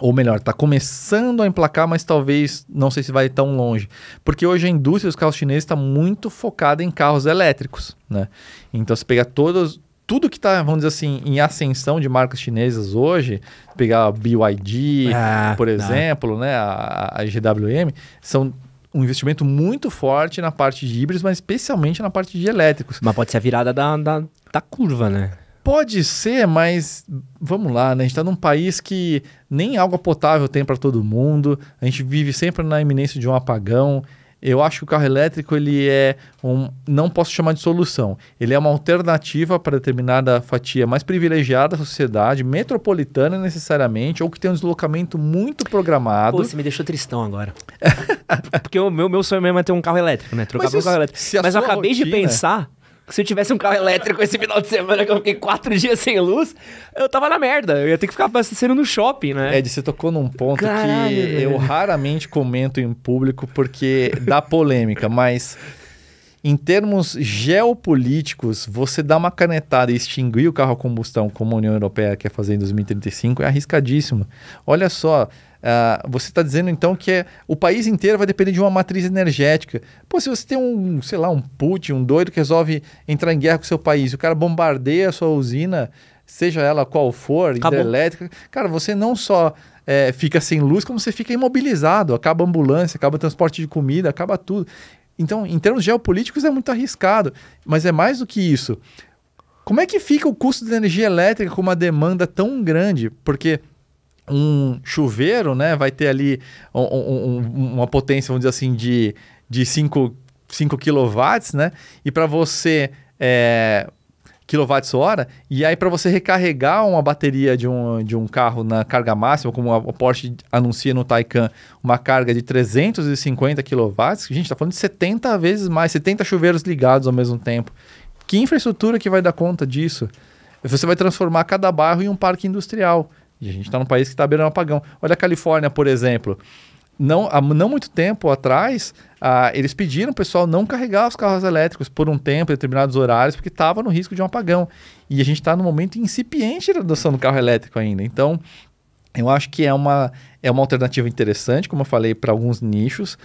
S2: Ou melhor, está começando a emplacar, mas talvez não sei se vai tão longe. Porque hoje a indústria dos carros chineses está muito focada em carros elétricos, né? Então, se pegar todos, tudo que está, vamos dizer assim, em ascensão de marcas chinesas hoje, pegar a BYD, ah, por exemplo, não. né, a, a GWM, são um investimento muito forte na parte de híbridos, mas especialmente na parte de elétricos.
S1: Mas pode ser a virada da, da, da curva, né?
S2: Pode ser, mas vamos lá, né? A gente está num país que nem água potável tem para todo mundo, a gente vive sempre na iminência de um apagão. Eu acho que o carro elétrico ele é um, não posso chamar de solução. Ele é uma alternativa para determinada fatia mais privilegiada da sociedade, metropolitana necessariamente, ou que tem um deslocamento muito programado. Pô,
S1: você me deixou tristão agora. Porque o meu, meu sonho mesmo é ter um carro elétrico, né? Trocar por um carro elétrico. Mas eu acabei rotina... de pensar se eu tivesse um carro elétrico esse final de semana que eu fiquei quatro dias sem luz, eu tava na merda. Eu ia ter que ficar abastecendo no shopping, né?
S2: Ed, você tocou num ponto Caralho, que velho. eu raramente comento em público porque dá polêmica, mas em termos geopolíticos, você dá uma canetada e extinguir o carro a combustão, como a União Europeia quer fazer em 2035, é arriscadíssimo. Olha só, Uh, você está dizendo então que é, o país inteiro vai depender de uma matriz energética. Pô, se você tem um, sei lá, um Putin, um doido que resolve entrar em guerra com o seu país, o cara bombardeia a sua usina, seja ela qual for, Acabou. hidrelétrica, cara, você não só é, fica sem luz, como você fica imobilizado, acaba a ambulância, acaba o transporte de comida, acaba tudo. Então, em termos geopolíticos, é muito arriscado, mas é mais do que isso. Como é que fica o custo de energia elétrica com uma demanda tão grande? Porque um chuveiro, né, vai ter ali um, um, uma potência, vamos dizer assim, de, de 5, 5 kW, né? E para você é, kWh, e aí para você recarregar uma bateria de um, de um carro na carga máxima, como a Porsche anuncia no Taycan, uma carga de 350 kW, a gente está falando de 70 vezes mais, 70 chuveiros ligados ao mesmo tempo. Que infraestrutura que vai dar conta disso? Você vai transformar cada bairro em um parque industrial. E a gente está num país que está beirando um apagão. Olha a Califórnia, por exemplo. Não, há não muito tempo atrás, ah, eles pediram o pessoal não carregar os carros elétricos por um tempo, em determinados horários, porque estava no risco de um apagão. E a gente está no momento incipiente da adoção do carro elétrico ainda. Então, eu acho que é uma, é uma alternativa interessante, como eu falei, para alguns nichos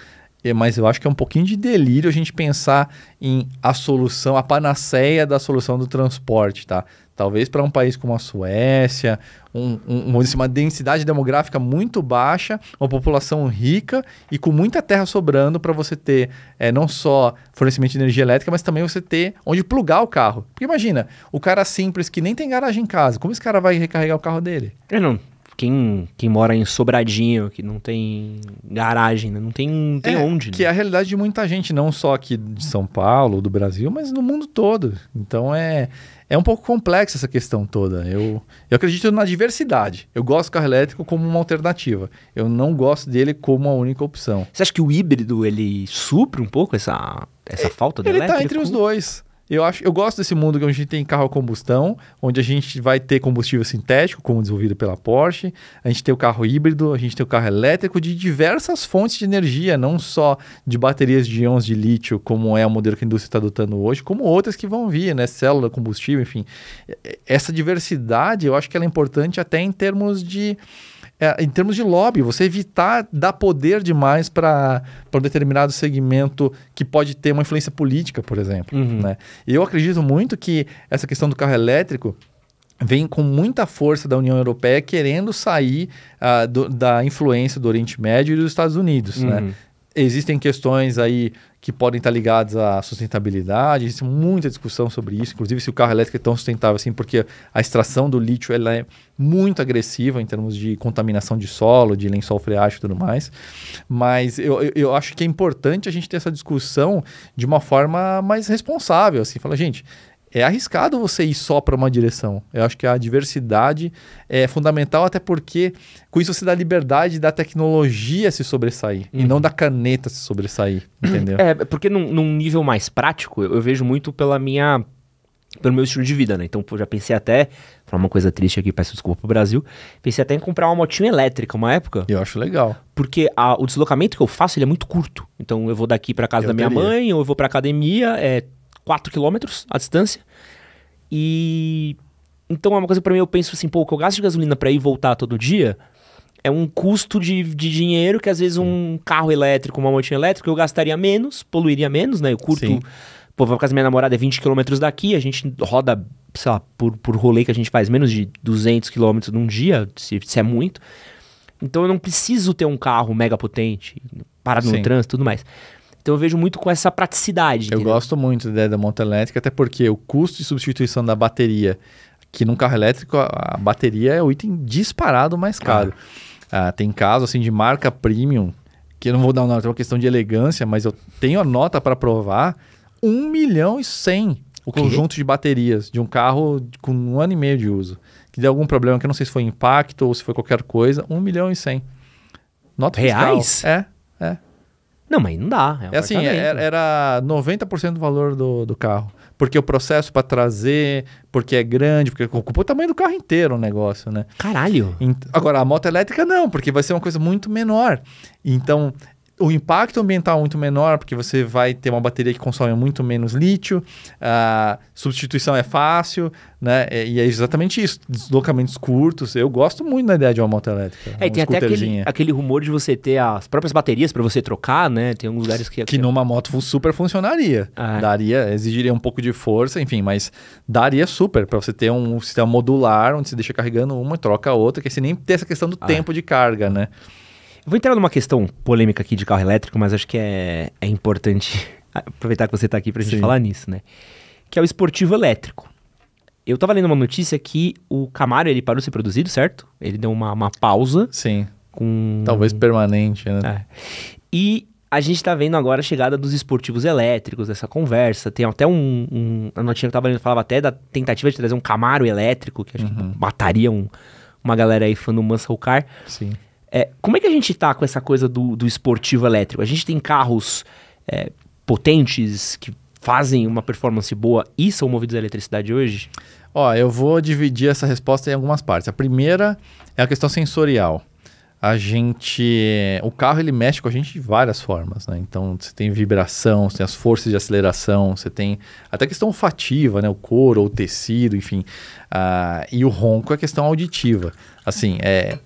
S2: mas eu acho que é um pouquinho de delírio a gente pensar em a solução, a panaceia da solução do transporte, tá? Talvez para um país como a Suécia, um, um, uma densidade demográfica muito baixa, uma população rica e com muita terra sobrando para você ter é, não só fornecimento de energia elétrica, mas também você ter onde plugar o carro. Porque imagina, o cara simples que nem tem garagem em casa, como esse cara vai recarregar o carro dele?
S1: É, não, quem, quem mora em Sobradinho, que não tem garagem, né? não tem, não tem
S2: é,
S1: onde.
S2: Que
S1: né?
S2: é a realidade de muita gente, não só aqui de São Paulo, do Brasil, mas no mundo todo. Então é, é um pouco complexa essa questão toda. Eu, eu acredito na diversidade. Eu gosto do carro elétrico como uma alternativa. Eu não gosto dele como a única opção.
S1: Você acha que o híbrido ele supre um pouco essa, essa é, falta do
S2: ele
S1: elétrico?
S2: Ele está entre os dois. Eu acho, eu gosto desse mundo onde a gente tem carro a combustão, onde a gente vai ter combustível sintético, como desenvolvido pela Porsche, a gente tem o carro híbrido, a gente tem o carro elétrico de diversas fontes de energia, não só de baterias de íons de lítio, como é o modelo que a indústria está adotando hoje, como outras que vão vir, né, célula, combustível, enfim. Essa diversidade, eu acho que ela é importante até em termos de é, em termos de lobby, você evitar dar poder demais para um determinado segmento que pode ter uma influência política, por exemplo. Uhum. Né? Eu acredito muito que essa questão do carro elétrico vem com muita força da União Europeia querendo sair uh, do, da influência do Oriente Médio e dos Estados Unidos. Né? Uhum. Né? Existem questões aí que podem estar ligadas à sustentabilidade, existe muita discussão sobre isso, inclusive se o carro elétrico é tão sustentável assim, porque a extração do lítio ela é muito agressiva em termos de contaminação de solo, de lençol freático e tudo mais. Mas eu, eu acho que é importante a gente ter essa discussão de uma forma mais responsável, assim, fala, gente, é arriscado você ir só para uma direção. Eu acho que a diversidade é fundamental, até porque com isso você dá liberdade da tecnologia se sobressair uhum. e não da caneta se sobressair, entendeu?
S1: É, porque num, num nível mais prático, eu, eu vejo muito pela minha pelo meu estilo de vida, né? Então, pô, já pensei até, falar uma coisa triste aqui, peço desculpa pro Brasil, pensei até em comprar uma motinha elétrica uma época.
S2: Eu acho legal.
S1: Porque a, o deslocamento que eu faço, ele é muito curto. Então, eu vou daqui para casa eu da minha teria. mãe, ou eu vou pra academia, é 4 km a distância. E então é uma coisa para mim, eu penso assim, pô, o que eu gasto de gasolina para ir e voltar todo dia é um custo de, de dinheiro que às vezes um carro elétrico, uma motinha elétrica, eu gastaria menos, poluiria menos, né? Eu curto, Sim. pô, vou pra casa da minha namorada é 20 km daqui, a gente roda, sei lá, por, por rolê que a gente faz menos de 200 km num dia, se, se é muito. Então eu não preciso ter um carro mega potente, parado no trânsito e tudo mais. Então eu vejo muito com essa praticidade.
S2: Eu entendeu? gosto muito da ideia da moto elétrica, até porque o custo de substituição da bateria, que num carro elétrico a, bateria é o item disparado mais caro. Ah. Ah, tem casos assim de marca premium, que eu não vou dar uma nota, é uma questão de elegância, mas eu tenho a nota para provar, 1 milhão e 100 o, o conjunto de baterias de um carro com um ano e meio de uso. Que deu algum problema, que eu não sei se foi impacto ou se foi qualquer coisa, 1 milhão e 100.
S1: Nota Reais?
S2: Fiscal. É, é.
S1: Não, mas não dá.
S2: É, um é assim, era, era 90% do valor do, do carro. Porque o processo para trazer, porque é grande, porque ocupa o tamanho do carro inteiro o negócio, né?
S1: Caralho!
S2: Agora, a moto elétrica não, porque vai ser uma coisa muito menor. Então, o impacto ambiental é muito menor, porque você vai ter uma bateria que consome muito menos lítio, a substituição é fácil, né? E é exatamente isso, deslocamentos curtos. Eu gosto muito da ideia de uma moto elétrica.
S1: É, tem até aquele, aquele rumor de você ter as próprias baterias para você trocar, né? Tem alguns lugares que...
S2: Que numa moto super funcionaria. Ah, é. Daria, exigiria um pouco de força, enfim, mas daria super para você ter um sistema modular, onde você deixa carregando uma e troca a outra, que você nem tem essa questão do ah. tempo de carga, né?
S1: Vou entrar numa questão polêmica aqui de carro elétrico, mas acho que é, é importante aproveitar que você está aqui para a gente falar nisso, né? Que é o esportivo elétrico. Eu estava lendo uma notícia que o Camaro ele parou de ser produzido, certo? Ele deu uma, uma pausa.
S2: Sim.
S1: Com...
S2: Talvez permanente, né?
S1: É. E a gente está vendo agora a chegada dos esportivos elétricos, essa conversa. Tem até um. um a notícia que eu estava lendo falava até da tentativa de trazer um Camaro elétrico, que acho uhum. que mataria um, uma galera aí fã do Muscle Car.
S2: Sim.
S1: É, como é que a gente tá com essa coisa do, do esportivo elétrico? A gente tem carros é, potentes que fazem uma performance boa e são movidos a eletricidade hoje?
S2: Ó, eu vou dividir essa resposta em algumas partes. A primeira é a questão sensorial. A gente, o carro ele mexe com a gente de várias formas, né? Então você tem vibração, você tem as forças de aceleração, você tem até questão olfativa, né? O couro ou o tecido, enfim. Uh, e o ronco é a questão auditiva. Assim, é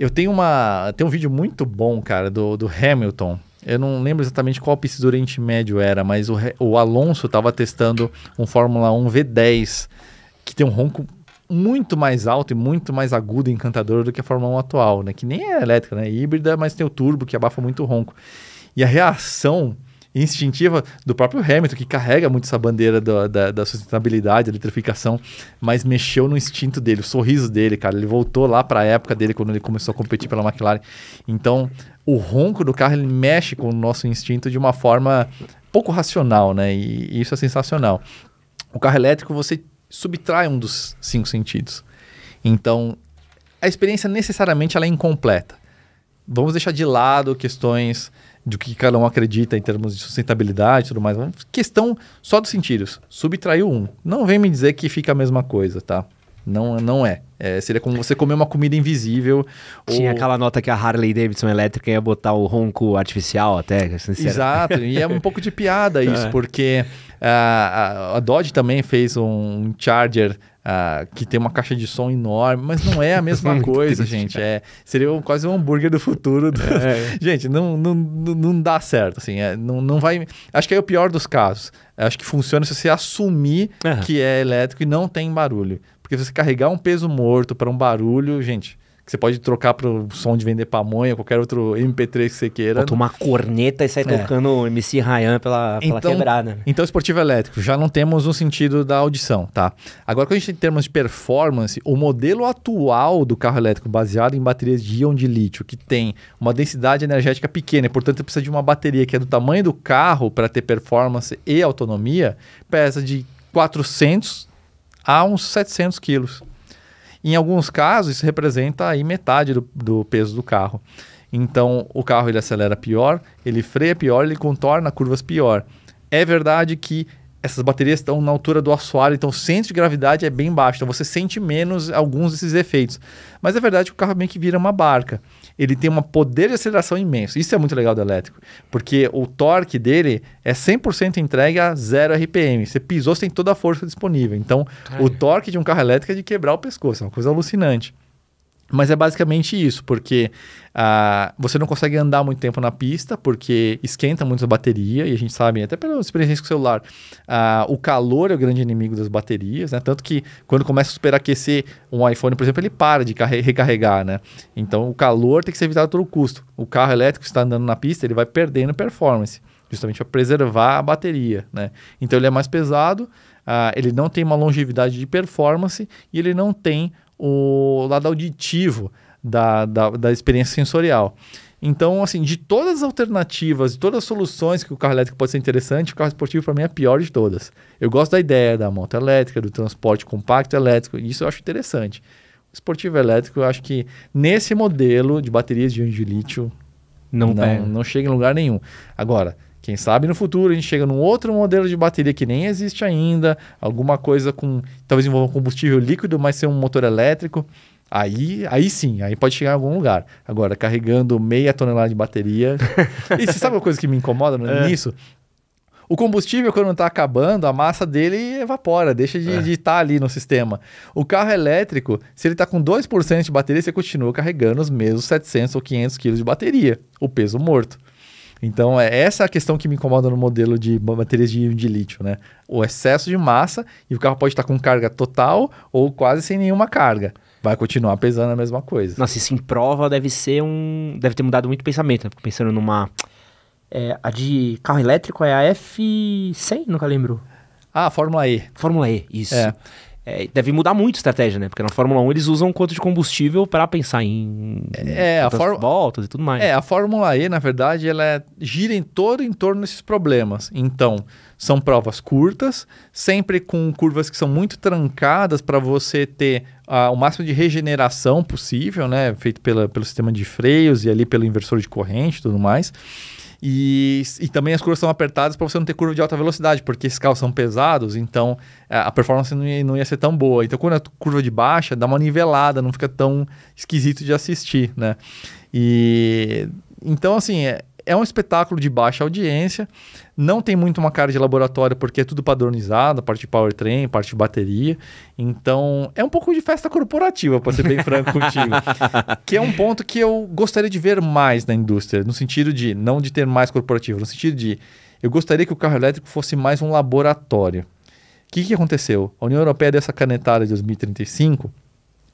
S2: eu tenho uma. Tem um vídeo muito bom, cara, do, do Hamilton. Eu não lembro exatamente qual pista do Oriente Médio era, mas o, o Alonso estava testando um Fórmula 1 V10 que tem um ronco muito mais alto e muito mais agudo e encantador do que a Fórmula 1 atual, né? Que nem é elétrica, né? É híbrida, mas tem o turbo que abafa muito o ronco. E a reação instintiva do próprio Hamilton, que carrega muito essa bandeira do, da, da, sustentabilidade, da eletrificação, mas mexeu no instinto dele, o sorriso dele, cara. Ele voltou lá para a época dele, quando ele começou a competir pela McLaren. Então, o ronco do carro, ele mexe com o nosso instinto de uma forma pouco racional, né? E, e isso é sensacional. O carro elétrico, você subtrai um dos cinco sentidos. Então, a experiência necessariamente ela é incompleta. Vamos deixar de lado questões do que cada um acredita em termos de sustentabilidade e tudo mais. Questão só dos sentidos. Subtraiu um. Não vem me dizer que fica a mesma coisa, tá? Não, não é. é. Seria como você comer uma comida invisível.
S1: Tinha ou... aquela nota que a Harley Davidson elétrica ia botar o ronco artificial até.
S2: Exato, e é um pouco de piada isso, é. porque uh, a, a Dodge também fez um Charger Uh, que tem uma caixa de som enorme, mas não é a mesma coisa, triste, gente. É, seria quase um hambúrguer do futuro. Do... É. gente, não, não, não dá certo. Assim, é, não, não vai. Acho que é o pior dos casos. Acho que funciona se você assumir uhum. que é elétrico e não tem barulho. Porque se você carregar um peso morto para um barulho, gente, que você pode trocar para o som de vender pamonha, qualquer outro MP3 que você queira.
S1: Bota uma corneta e sai é. tocando MC Ryan pela, pela então, quebrada.
S2: Então, esportivo elétrico, já não temos o sentido da audição, tá? Agora, quando a gente tem termos de performance, o modelo atual do carro elétrico baseado em baterias de íon de lítio, que tem uma densidade energética pequena, e portanto precisa de uma bateria que é do tamanho do carro para ter performance e autonomia, pesa de 400 a uns 700 quilos. Em alguns casos, isso representa aí metade do, do peso do carro. Então, o carro ele acelera pior, ele freia pior, ele contorna curvas pior. É verdade que essas baterias estão na altura do assoalho, então o centro de gravidade é bem baixo, então você sente menos alguns desses efeitos. Mas é verdade que o carro meio que vira uma barca. Ele tem um poder de aceleração imenso. Isso é muito legal do elétrico, porque o torque dele é 100% entregue a 0 RPM. Você pisou, você tem toda a força disponível. Então, o torque de um carro elétrico é de quebrar o pescoço, é uma coisa alucinante. Mas é basicamente isso, porque uh, você não consegue andar muito tempo na pista, porque esquenta muito a bateria, e a gente sabe, até pela experiência com o celular, uh, o calor é o grande inimigo das baterias, né? Tanto que quando começa a superaquecer um iPhone, por exemplo, ele para de recarregar, né? Então o calor tem que ser evitado a todo custo. O carro elétrico está andando na pista, ele vai perdendo performance, justamente para preservar a bateria, né? Então ele é mais pesado, uh, ele não tem uma longevidade de performance e ele não tem o lado auditivo da, da, da experiência sensorial. Então, assim, de todas as alternativas, de todas as soluções que o carro elétrico pode ser interessante, o carro esportivo para mim é a pior de todas. Eu gosto da ideia da moto elétrica, do transporte compacto elétrico, isso eu acho interessante. O esportivo elétrico, eu acho que nesse modelo de baterias de íon de lítio não, não, não chega em lugar nenhum. Agora, quem sabe no futuro a gente chega num outro modelo de bateria que nem existe ainda, alguma coisa com talvez envolva combustível líquido, mas ser um motor elétrico. Aí, aí sim, aí pode chegar em algum lugar. Agora, carregando meia tonelada de bateria. e você sabe uma coisa que me incomoda é. nisso? O combustível, quando está acabando, a massa dele evapora, deixa de é. estar tá ali no sistema. O carro elétrico, se ele está com 2% de bateria, você continua carregando os mesmos 700 ou 500 quilos de bateria, o peso morto. Então, é essa a questão que me incomoda no modelo de baterias de, de lítio, né? O excesso de massa e o carro pode estar com carga total ou quase sem nenhuma carga. Vai continuar pesando a mesma coisa.
S1: Nossa, isso em prova deve ser um. Deve ter mudado muito o pensamento, né? Fico pensando numa. É, a de carro elétrico é a F100, nunca lembro.
S2: Ah, Fórmula E.
S1: Fórmula E, isso. É é, deve mudar muito a estratégia, né? Porque na Fórmula 1 eles usam quanto de combustível para pensar em
S2: é, a for...
S1: voltas e tudo mais.
S2: É, a Fórmula E, na verdade, ela é, gira em todo em torno desses problemas. Então, são provas curtas, sempre com curvas que são muito trancadas para você ter uh, o máximo de regeneração possível, né? Feito pela, pelo sistema de freios e ali pelo inversor de corrente e tudo mais. E, e também as curvas são apertadas para você não ter curva de alta velocidade, porque esses carros são pesados, então é, a performance não ia, não ia ser tão boa. Então, quando é curva de baixa, dá uma nivelada, não fica tão esquisito de assistir, né? E então, assim, é, é um espetáculo de baixa audiência, não tem muito uma cara de laboratório porque é tudo padronizado, a parte de powertrain, parte de bateria. Então, é um pouco de festa corporativa, para ser bem franco contigo. Que é um ponto que eu gostaria de ver mais na indústria, no sentido de, não de ter mais corporativo, no sentido de, eu gostaria que o carro elétrico fosse mais um laboratório. O que, que aconteceu? A União Europeia deu essa canetada de 2035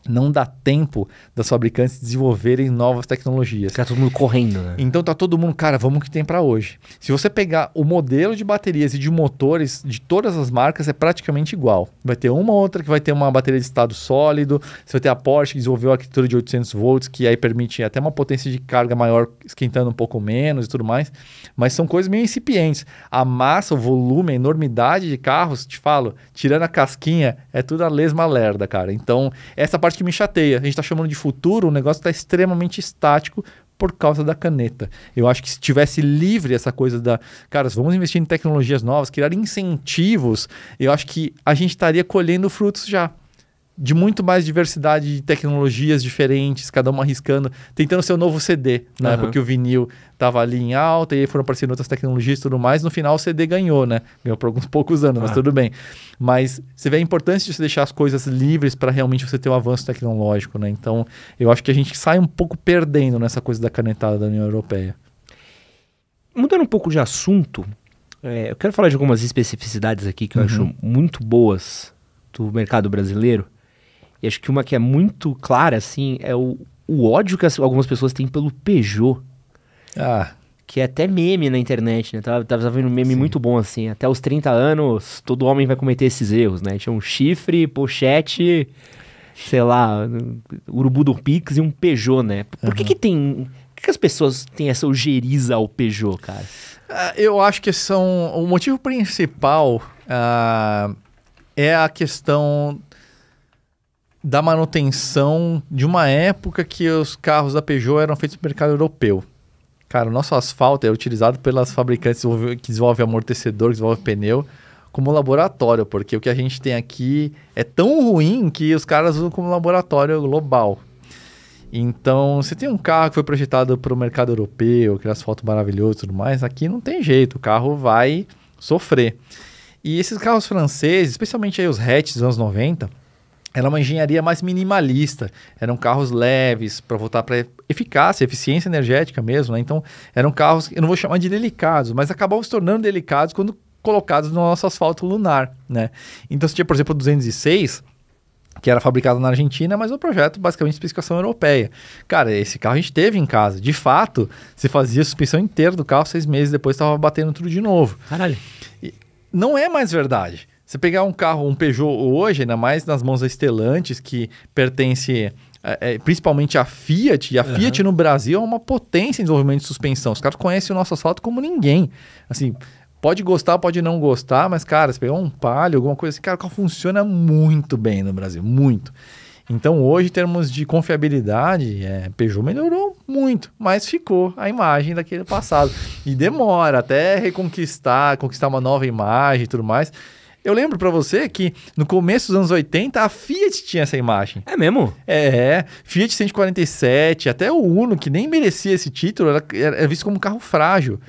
S2: não dá tempo das fabricantes desenvolverem novas tecnologias.
S1: Tá todo mundo correndo, né?
S2: Então tá todo mundo, cara, vamos que tem para hoje. Se você pegar o modelo de baterias e de motores de todas as marcas é praticamente igual. Vai ter uma ou outra que vai ter uma bateria de estado sólido, você vai ter a Porsche que desenvolveu a arquitetura de 800 volts, que aí permite até uma potência de carga maior, esquentando um pouco menos e tudo mais, mas são coisas meio incipientes. A massa, o volume, a enormidade de carros, te falo, tirando a casquinha, é tudo a lesma lerda, cara. Então, essa parte que me chateia. A gente está chamando de futuro, o negócio está extremamente estático por causa da caneta. Eu acho que se tivesse livre essa coisa da, cara, vamos investir em tecnologias novas, criar incentivos, eu acho que a gente estaria colhendo frutos já de muito mais diversidade de tecnologias diferentes, cada uma arriscando, tentando ser o novo CD, na uhum. época que o vinil estava ali em alta e aí foram aparecendo outras tecnologias e tudo mais, no final o CD ganhou, né? Ganhou por alguns poucos anos, mas ah. tudo bem. Mas você vê a importância de você deixar as coisas livres para realmente você ter um avanço tecnológico, né? Então, eu acho que a gente sai um pouco perdendo nessa coisa da canetada da União Europeia.
S1: Mudando um pouco de assunto, é, eu quero falar de algumas especificidades aqui que eu uhum. acho muito boas do mercado brasileiro e acho que uma que é muito clara, assim, é o, o ódio que as, algumas pessoas têm pelo Peugeot.
S2: Ah.
S1: Que é até meme na internet, né? Tava, tava vendo um meme Sim. muito bom, assim. Até os 30 anos, todo homem vai cometer esses erros, né? Tinha um chifre, pochete, sei lá, urubu do Pix e um Peugeot, né? Por uhum. que que tem... Por que, que as pessoas têm essa ojeriza ao Peugeot, cara?
S2: Uh, eu acho que são... O motivo principal... Uh é a questão da manutenção de uma época que os carros da Peugeot eram feitos no mercado europeu. Cara, o nosso asfalto é utilizado pelas fabricantes que desenvolvem amortecedor, que desenvolvem pneu, como laboratório, porque o que a gente tem aqui é tão ruim que os caras usam como laboratório global. Então, você tem um carro que foi projetado para o mercado europeu, que asfalto maravilhoso e tudo mais, aqui não tem jeito, o carro vai sofrer. E esses carros franceses, especialmente aí os hatches dos anos 90, era uma engenharia mais minimalista. Eram carros leves para voltar para eficácia, eficiência energética mesmo. Né? Então, eram carros, eu não vou chamar de delicados, mas acabavam se tornando delicados quando colocados no nosso asfalto lunar. Né? Então, você tinha, por exemplo, o 206, que era fabricado na Argentina, mas o projeto basicamente de especificação europeia. Cara, esse carro a gente teve em casa. De fato, você fazia a suspensão inteira do carro, seis meses depois estava batendo tudo de novo.
S1: Caralho.
S2: E não é mais verdade. Você pegar um carro, um Peugeot hoje, ainda mais nas mãos da Stellantis, que pertence é, é, principalmente à Fiat, e a uhum. Fiat no Brasil é uma potência em desenvolvimento de suspensão. Os caras conhecem o nosso asfalto como ninguém. Assim, pode gostar, pode não gostar, mas, cara, você pegar um palio, alguma coisa assim, cara, o carro funciona muito bem no Brasil, muito. Então, hoje, em termos de confiabilidade, é, Peugeot melhorou muito, mas ficou a imagem daquele passado. E demora até reconquistar, conquistar uma nova imagem e tudo mais. Eu lembro para você que no começo dos anos 80 a Fiat tinha essa imagem.
S1: É mesmo?
S2: É, Fiat 147, até o Uno, que nem merecia esse título, era, era visto como um carro frágil.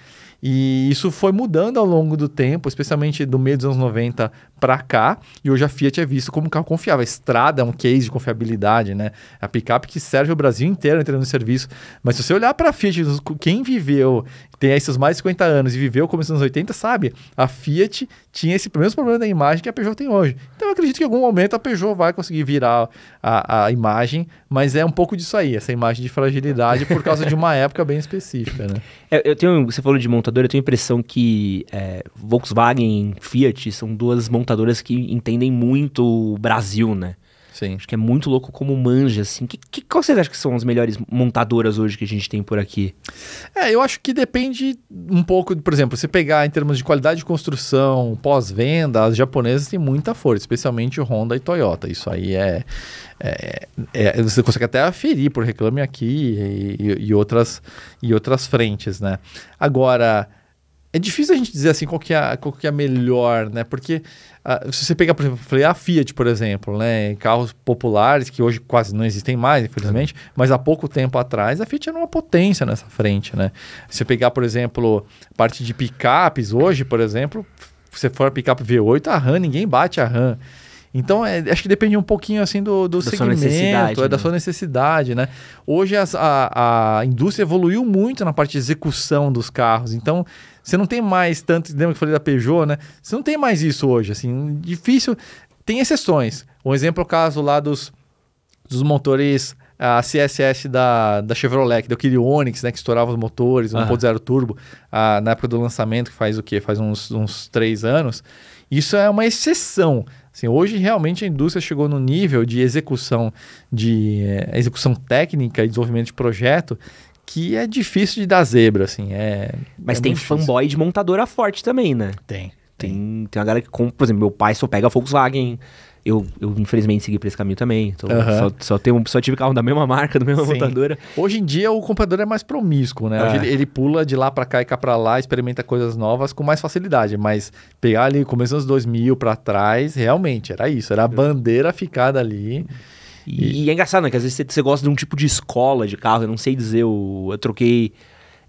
S2: E isso foi mudando ao longo do tempo, especialmente do meio dos anos 90 para cá, e hoje a Fiat é visto como um carro confiável. A estrada é um case de confiabilidade, né? A picape que serve o Brasil inteiro entrando no serviço. Mas se você olhar para a Fiat, quem viveu, tem esses mais de 50 anos e viveu começo dos anos 80, sabe? A Fiat tinha esse mesmo problema da imagem que a Peugeot tem hoje. Então eu acredito que em algum momento a Peugeot vai conseguir virar a, a imagem, mas é um pouco disso aí, essa imagem de fragilidade por causa de uma época bem específica, né?
S1: Eu, eu tenho, você falou de montadora, eu tenho a impressão que é, Volkswagen e Fiat são duas montadoras montadoras que entendem muito o Brasil, né?
S2: Sim.
S1: Acho que é muito louco como manja, assim. Que, que, qual vocês acham que são as melhores montadoras hoje que a gente tem por aqui?
S2: É, eu acho que depende um pouco, por exemplo, se pegar em termos de qualidade de construção, pós-venda, as japonesas têm muita força, especialmente Honda e Toyota. Isso aí é. é, é você consegue até aferir por Reclame Aqui e, e, outras, e outras frentes, né? Agora é difícil a gente dizer assim qual que é, qual que é a melhor, né? Porque uh, se você pegar, por exemplo, a Fiat, por exemplo, né? Carros populares que hoje quase não existem mais, infelizmente, uhum. mas há pouco tempo atrás a Fiat era uma potência nessa frente, né? Se você pegar, por exemplo, parte de picapes hoje, por exemplo, se você for a picape V8, a RAM, ninguém bate a RAM. Então, é, acho que depende um pouquinho assim do, do da segmento, é né? da sua necessidade, né? Hoje as, a, a indústria evoluiu muito na parte de execução dos carros. Então, você não tem mais tanto, lembra que eu falei da Peugeot, né? Você não tem mais isso hoje, assim, difícil. Tem exceções. Um exemplo é o caso lá dos, dos motores a CSS da, da Chevrolet, que deu aquele Onix, né, que estourava os motores, 1.0 turbo, a, na época do lançamento, que faz o quê? Faz uns, uns três anos. Isso é uma exceção. Assim, hoje realmente a indústria chegou no nível de execução de é, execução técnica e desenvolvimento de projeto que é difícil de dar zebra, assim. É,
S1: Mas
S2: é
S1: tem fanboy de montadora forte também, né?
S2: Tem.
S1: Tem, tem uma galera que compra, por exemplo, meu pai só pega Volkswagen. Eu, eu infelizmente segui para esse caminho também. Então, só, só, tenho, só tive carro da mesma marca, da mesma Sim. montadora.
S2: Hoje em dia o comprador é mais promíscuo, né? É. Ele, ele, pula de lá para cá e cá para lá, experimenta coisas novas com mais facilidade. Mas pegar ali começo dos 2000 para trás, realmente era isso. Era a bandeira ficada ali.
S1: E, e, é engraçado, né? Que às vezes você, gosta de um tipo de escola de carro, eu não sei dizer, eu, eu troquei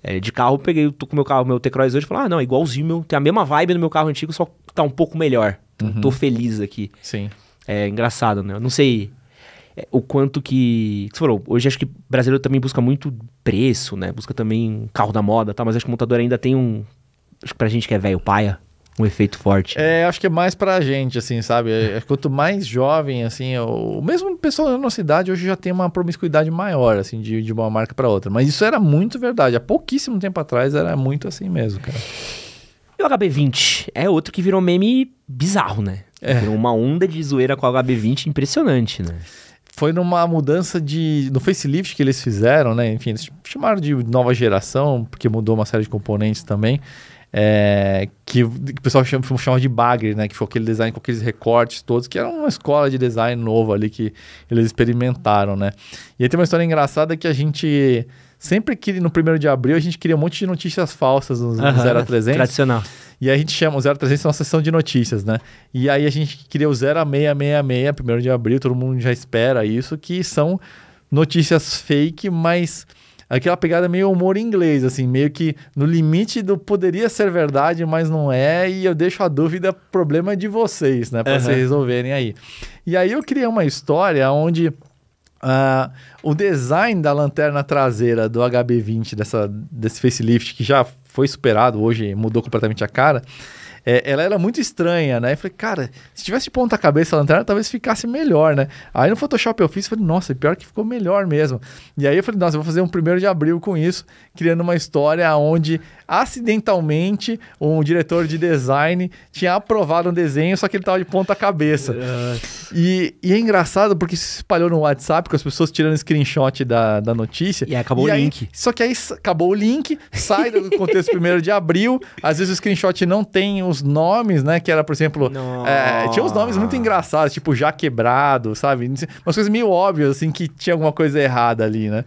S1: é, de carro, peguei, tô com meu carro, meu T-Cross hoje e falei, ah, não, é igualzinho meu, tem a mesma vibe no meu carro antigo, só tá um pouco melhor. Então, uhum. Tô feliz aqui.
S2: Sim.
S1: É engraçado, né? Eu não sei é, o quanto que. Você falou, hoje acho que o brasileiro também busca muito preço, né? Busca também carro da moda, tá? Mas acho que o montador ainda tem um. Acho que pra gente que é velho paia, um efeito forte.
S2: É, acho que é mais pra gente, assim, sabe? É, quanto mais jovem, assim, o mesmo pessoal da nossa idade hoje já tem uma promiscuidade maior, assim, de, de uma marca para outra. Mas isso era muito verdade. Há pouquíssimo tempo atrás era muito assim mesmo, cara.
S1: E o HB20 é outro que virou meme bizarro, né? É. Virou uma onda de zoeira com o HB20 impressionante, né?
S2: Foi numa mudança de. no facelift que eles fizeram, né? Enfim, eles chamaram de nova geração, porque mudou uma série de componentes também. É, que, que, o pessoal chama, chama, de bagre, né? Que foi aquele design com aqueles recortes todos, que era uma escola de design novo ali que eles experimentaram, né? E aí tem uma história engraçada que a gente sempre que no primeiro de abril a gente queria um monte de notícias falsas no, no 0 a 300.
S1: Tradicional.
S2: E a gente chama o 0 a 300 é uma sessão de notícias, né? E aí a gente queria o 0 a 666, primeiro de abril, todo mundo já espera isso, que são notícias fake, mas aquela pegada meio humor inglês, assim, meio que no limite do poderia ser verdade, mas não é, e eu deixo a dúvida, problema de vocês, né, para uhum. vocês resolverem aí. E aí eu criei uma história onde uh, o design da lanterna traseira do HB20, dessa, desse facelift, que já foi superado, hoje mudou completamente a cara, é, ela era muito estranha, né? Eu falei, cara, se tivesse de ponta cabeça a lanterna, talvez ficasse melhor, né? Aí no Photoshop eu fiz, falei, nossa, pior que ficou melhor mesmo. E aí eu falei, nossa, eu vou fazer um primeiro de abril com isso, criando uma história onde acidentalmente um diretor de design tinha aprovado um desenho, só que ele tava de ponta cabeça. E, e, é engraçado porque se espalhou no WhatsApp com as pessoas tirando screenshot da, da notícia.
S1: E acabou
S2: e
S1: o
S2: aí,
S1: link.
S2: Só que aí acabou o link, sai do contexto primeiro de abril, às vezes o screenshot não tem os nomes, né? Que era, por exemplo, é, tinha uns nomes muito engraçados, tipo já quebrado, sabe? Umas coisas meio óbvias, assim, que tinha alguma coisa errada ali, né?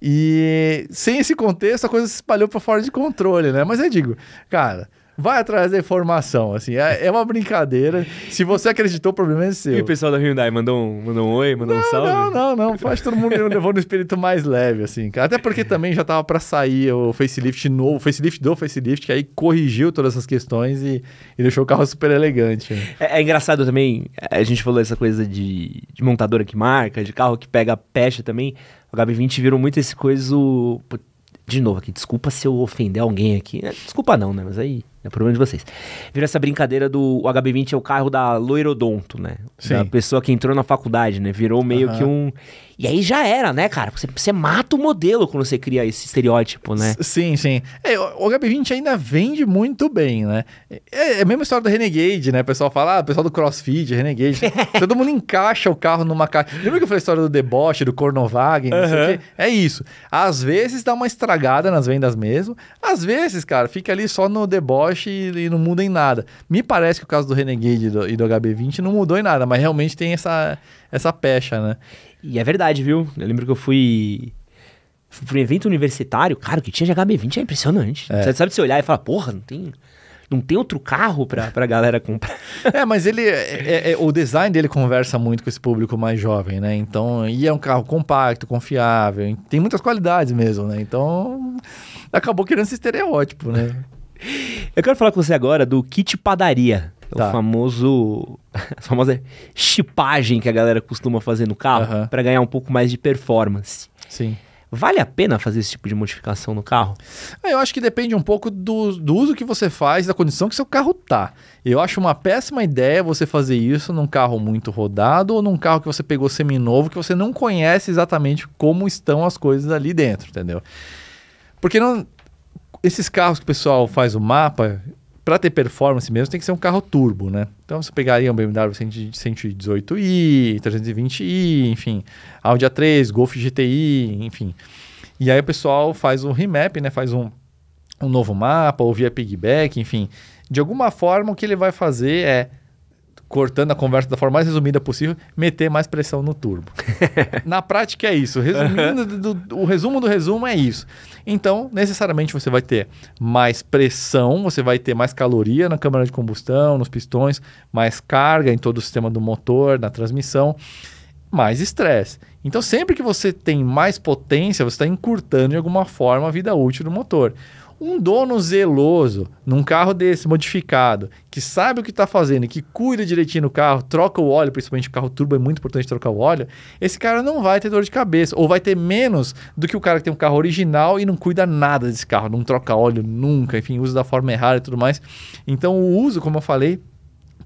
S2: E sem esse contexto, a coisa se espalhou para fora de controle, né? Mas eu digo, cara, vai atrás da informação, assim, é, é, uma brincadeira. Se você acreditou, o problema é seu.
S1: E o pessoal da Hyundai mandou um, mandou um oi, mandou
S2: não,
S1: um salve?
S2: Não, não, não, faz todo mundo levou no espírito mais leve, assim, Até porque também já tava para sair o facelift novo, o facelift do facelift, que aí corrigiu todas essas questões e, e deixou o carro super elegante. Né?
S1: É, é, engraçado também, a gente falou essa coisa de, de montadora que marca, de carro que pega pecha também. O HB20 virou muito esse coisa. De novo aqui, desculpa se eu ofender alguém aqui. Desculpa não, né? Mas aí é problema de vocês. Vira essa brincadeira do HB20 é o carro da loirodonto, né? Sim. Da pessoa que entrou na faculdade, né? Virou meio uhum. que um. E aí já era, né, cara? Você, você mata o modelo quando você cria esse estereótipo, né?
S2: Sim, sim. É, o HB20 ainda vende muito bem, né? É, é a mesma história do Renegade, né? O pessoal fala, ah, o pessoal do CrossFit, Renegade. Todo mundo encaixa o carro numa caixa. Lembra que eu falei a história do deboche, do Cornovagen? Uhum. É isso. Às vezes dá uma estragada nas vendas mesmo. Às vezes, cara, fica ali só no deboche e, e não muda em nada. Me parece que o caso do Renegade e do, e do HB20 não mudou em nada, mas realmente tem essa, essa pecha, né?
S1: E é verdade, viu? Eu lembro que eu fui. Pra um evento universitário, cara, o que tinha de HB20 é impressionante. É. Você sabe você olhar e falar, porra, não tem. Não tem outro carro pra, pra galera comprar.
S2: é, mas ele. É, é, o design dele conversa muito com esse público mais jovem, né? Então, e é um carro compacto, confiável, tem muitas qualidades mesmo, né? Então, acabou criando esse estereótipo, né?
S1: Eu quero falar com você agora do kit padaria. Tá. O famoso. A famosa chipagem que a galera costuma fazer no carro uhum. para ganhar um pouco mais de performance.
S2: Sim.
S1: Vale a pena fazer esse tipo de modificação no carro?
S2: Ah, eu acho que depende um pouco do, do uso que você faz, da condição que seu carro tá. Eu acho uma péssima ideia você fazer isso num carro muito rodado ou num carro que você pegou seminovo que você não conhece exatamente como estão as coisas ali dentro, entendeu? Porque não, esses carros que o pessoal faz o mapa, para ter performance mesmo, tem que ser um carro turbo, né? Então você pegaria um BMW 118i, 320i, enfim, Audi A3, Golf GTI, enfim. E aí o pessoal faz um remap, né? Faz um, um novo mapa, ou via piggyback, enfim. De alguma forma, o que ele vai fazer é cortando a conversa da forma mais resumida possível, meter mais pressão no turbo. Na prática é isso. Resumindo, do, do, o resumo do resumo é isso. Então, necessariamente você vai ter mais pressão, você vai ter mais caloria na câmara de combustão, nos pistões, mais carga em todo o sistema do motor, na transmissão, mais estresse. Então, sempre que você tem mais potência, você está encurtando de alguma forma a vida útil do motor. Um dono zeloso num carro desse modificado, que sabe o que está fazendo que cuida direitinho do carro, troca o óleo, principalmente o carro turbo é muito importante trocar o óleo, esse cara não vai ter dor de cabeça, ou vai ter menos do que o cara que tem um carro original e não cuida nada desse carro, não troca óleo nunca, enfim, usa da forma errada e tudo mais. Então o uso, como eu falei,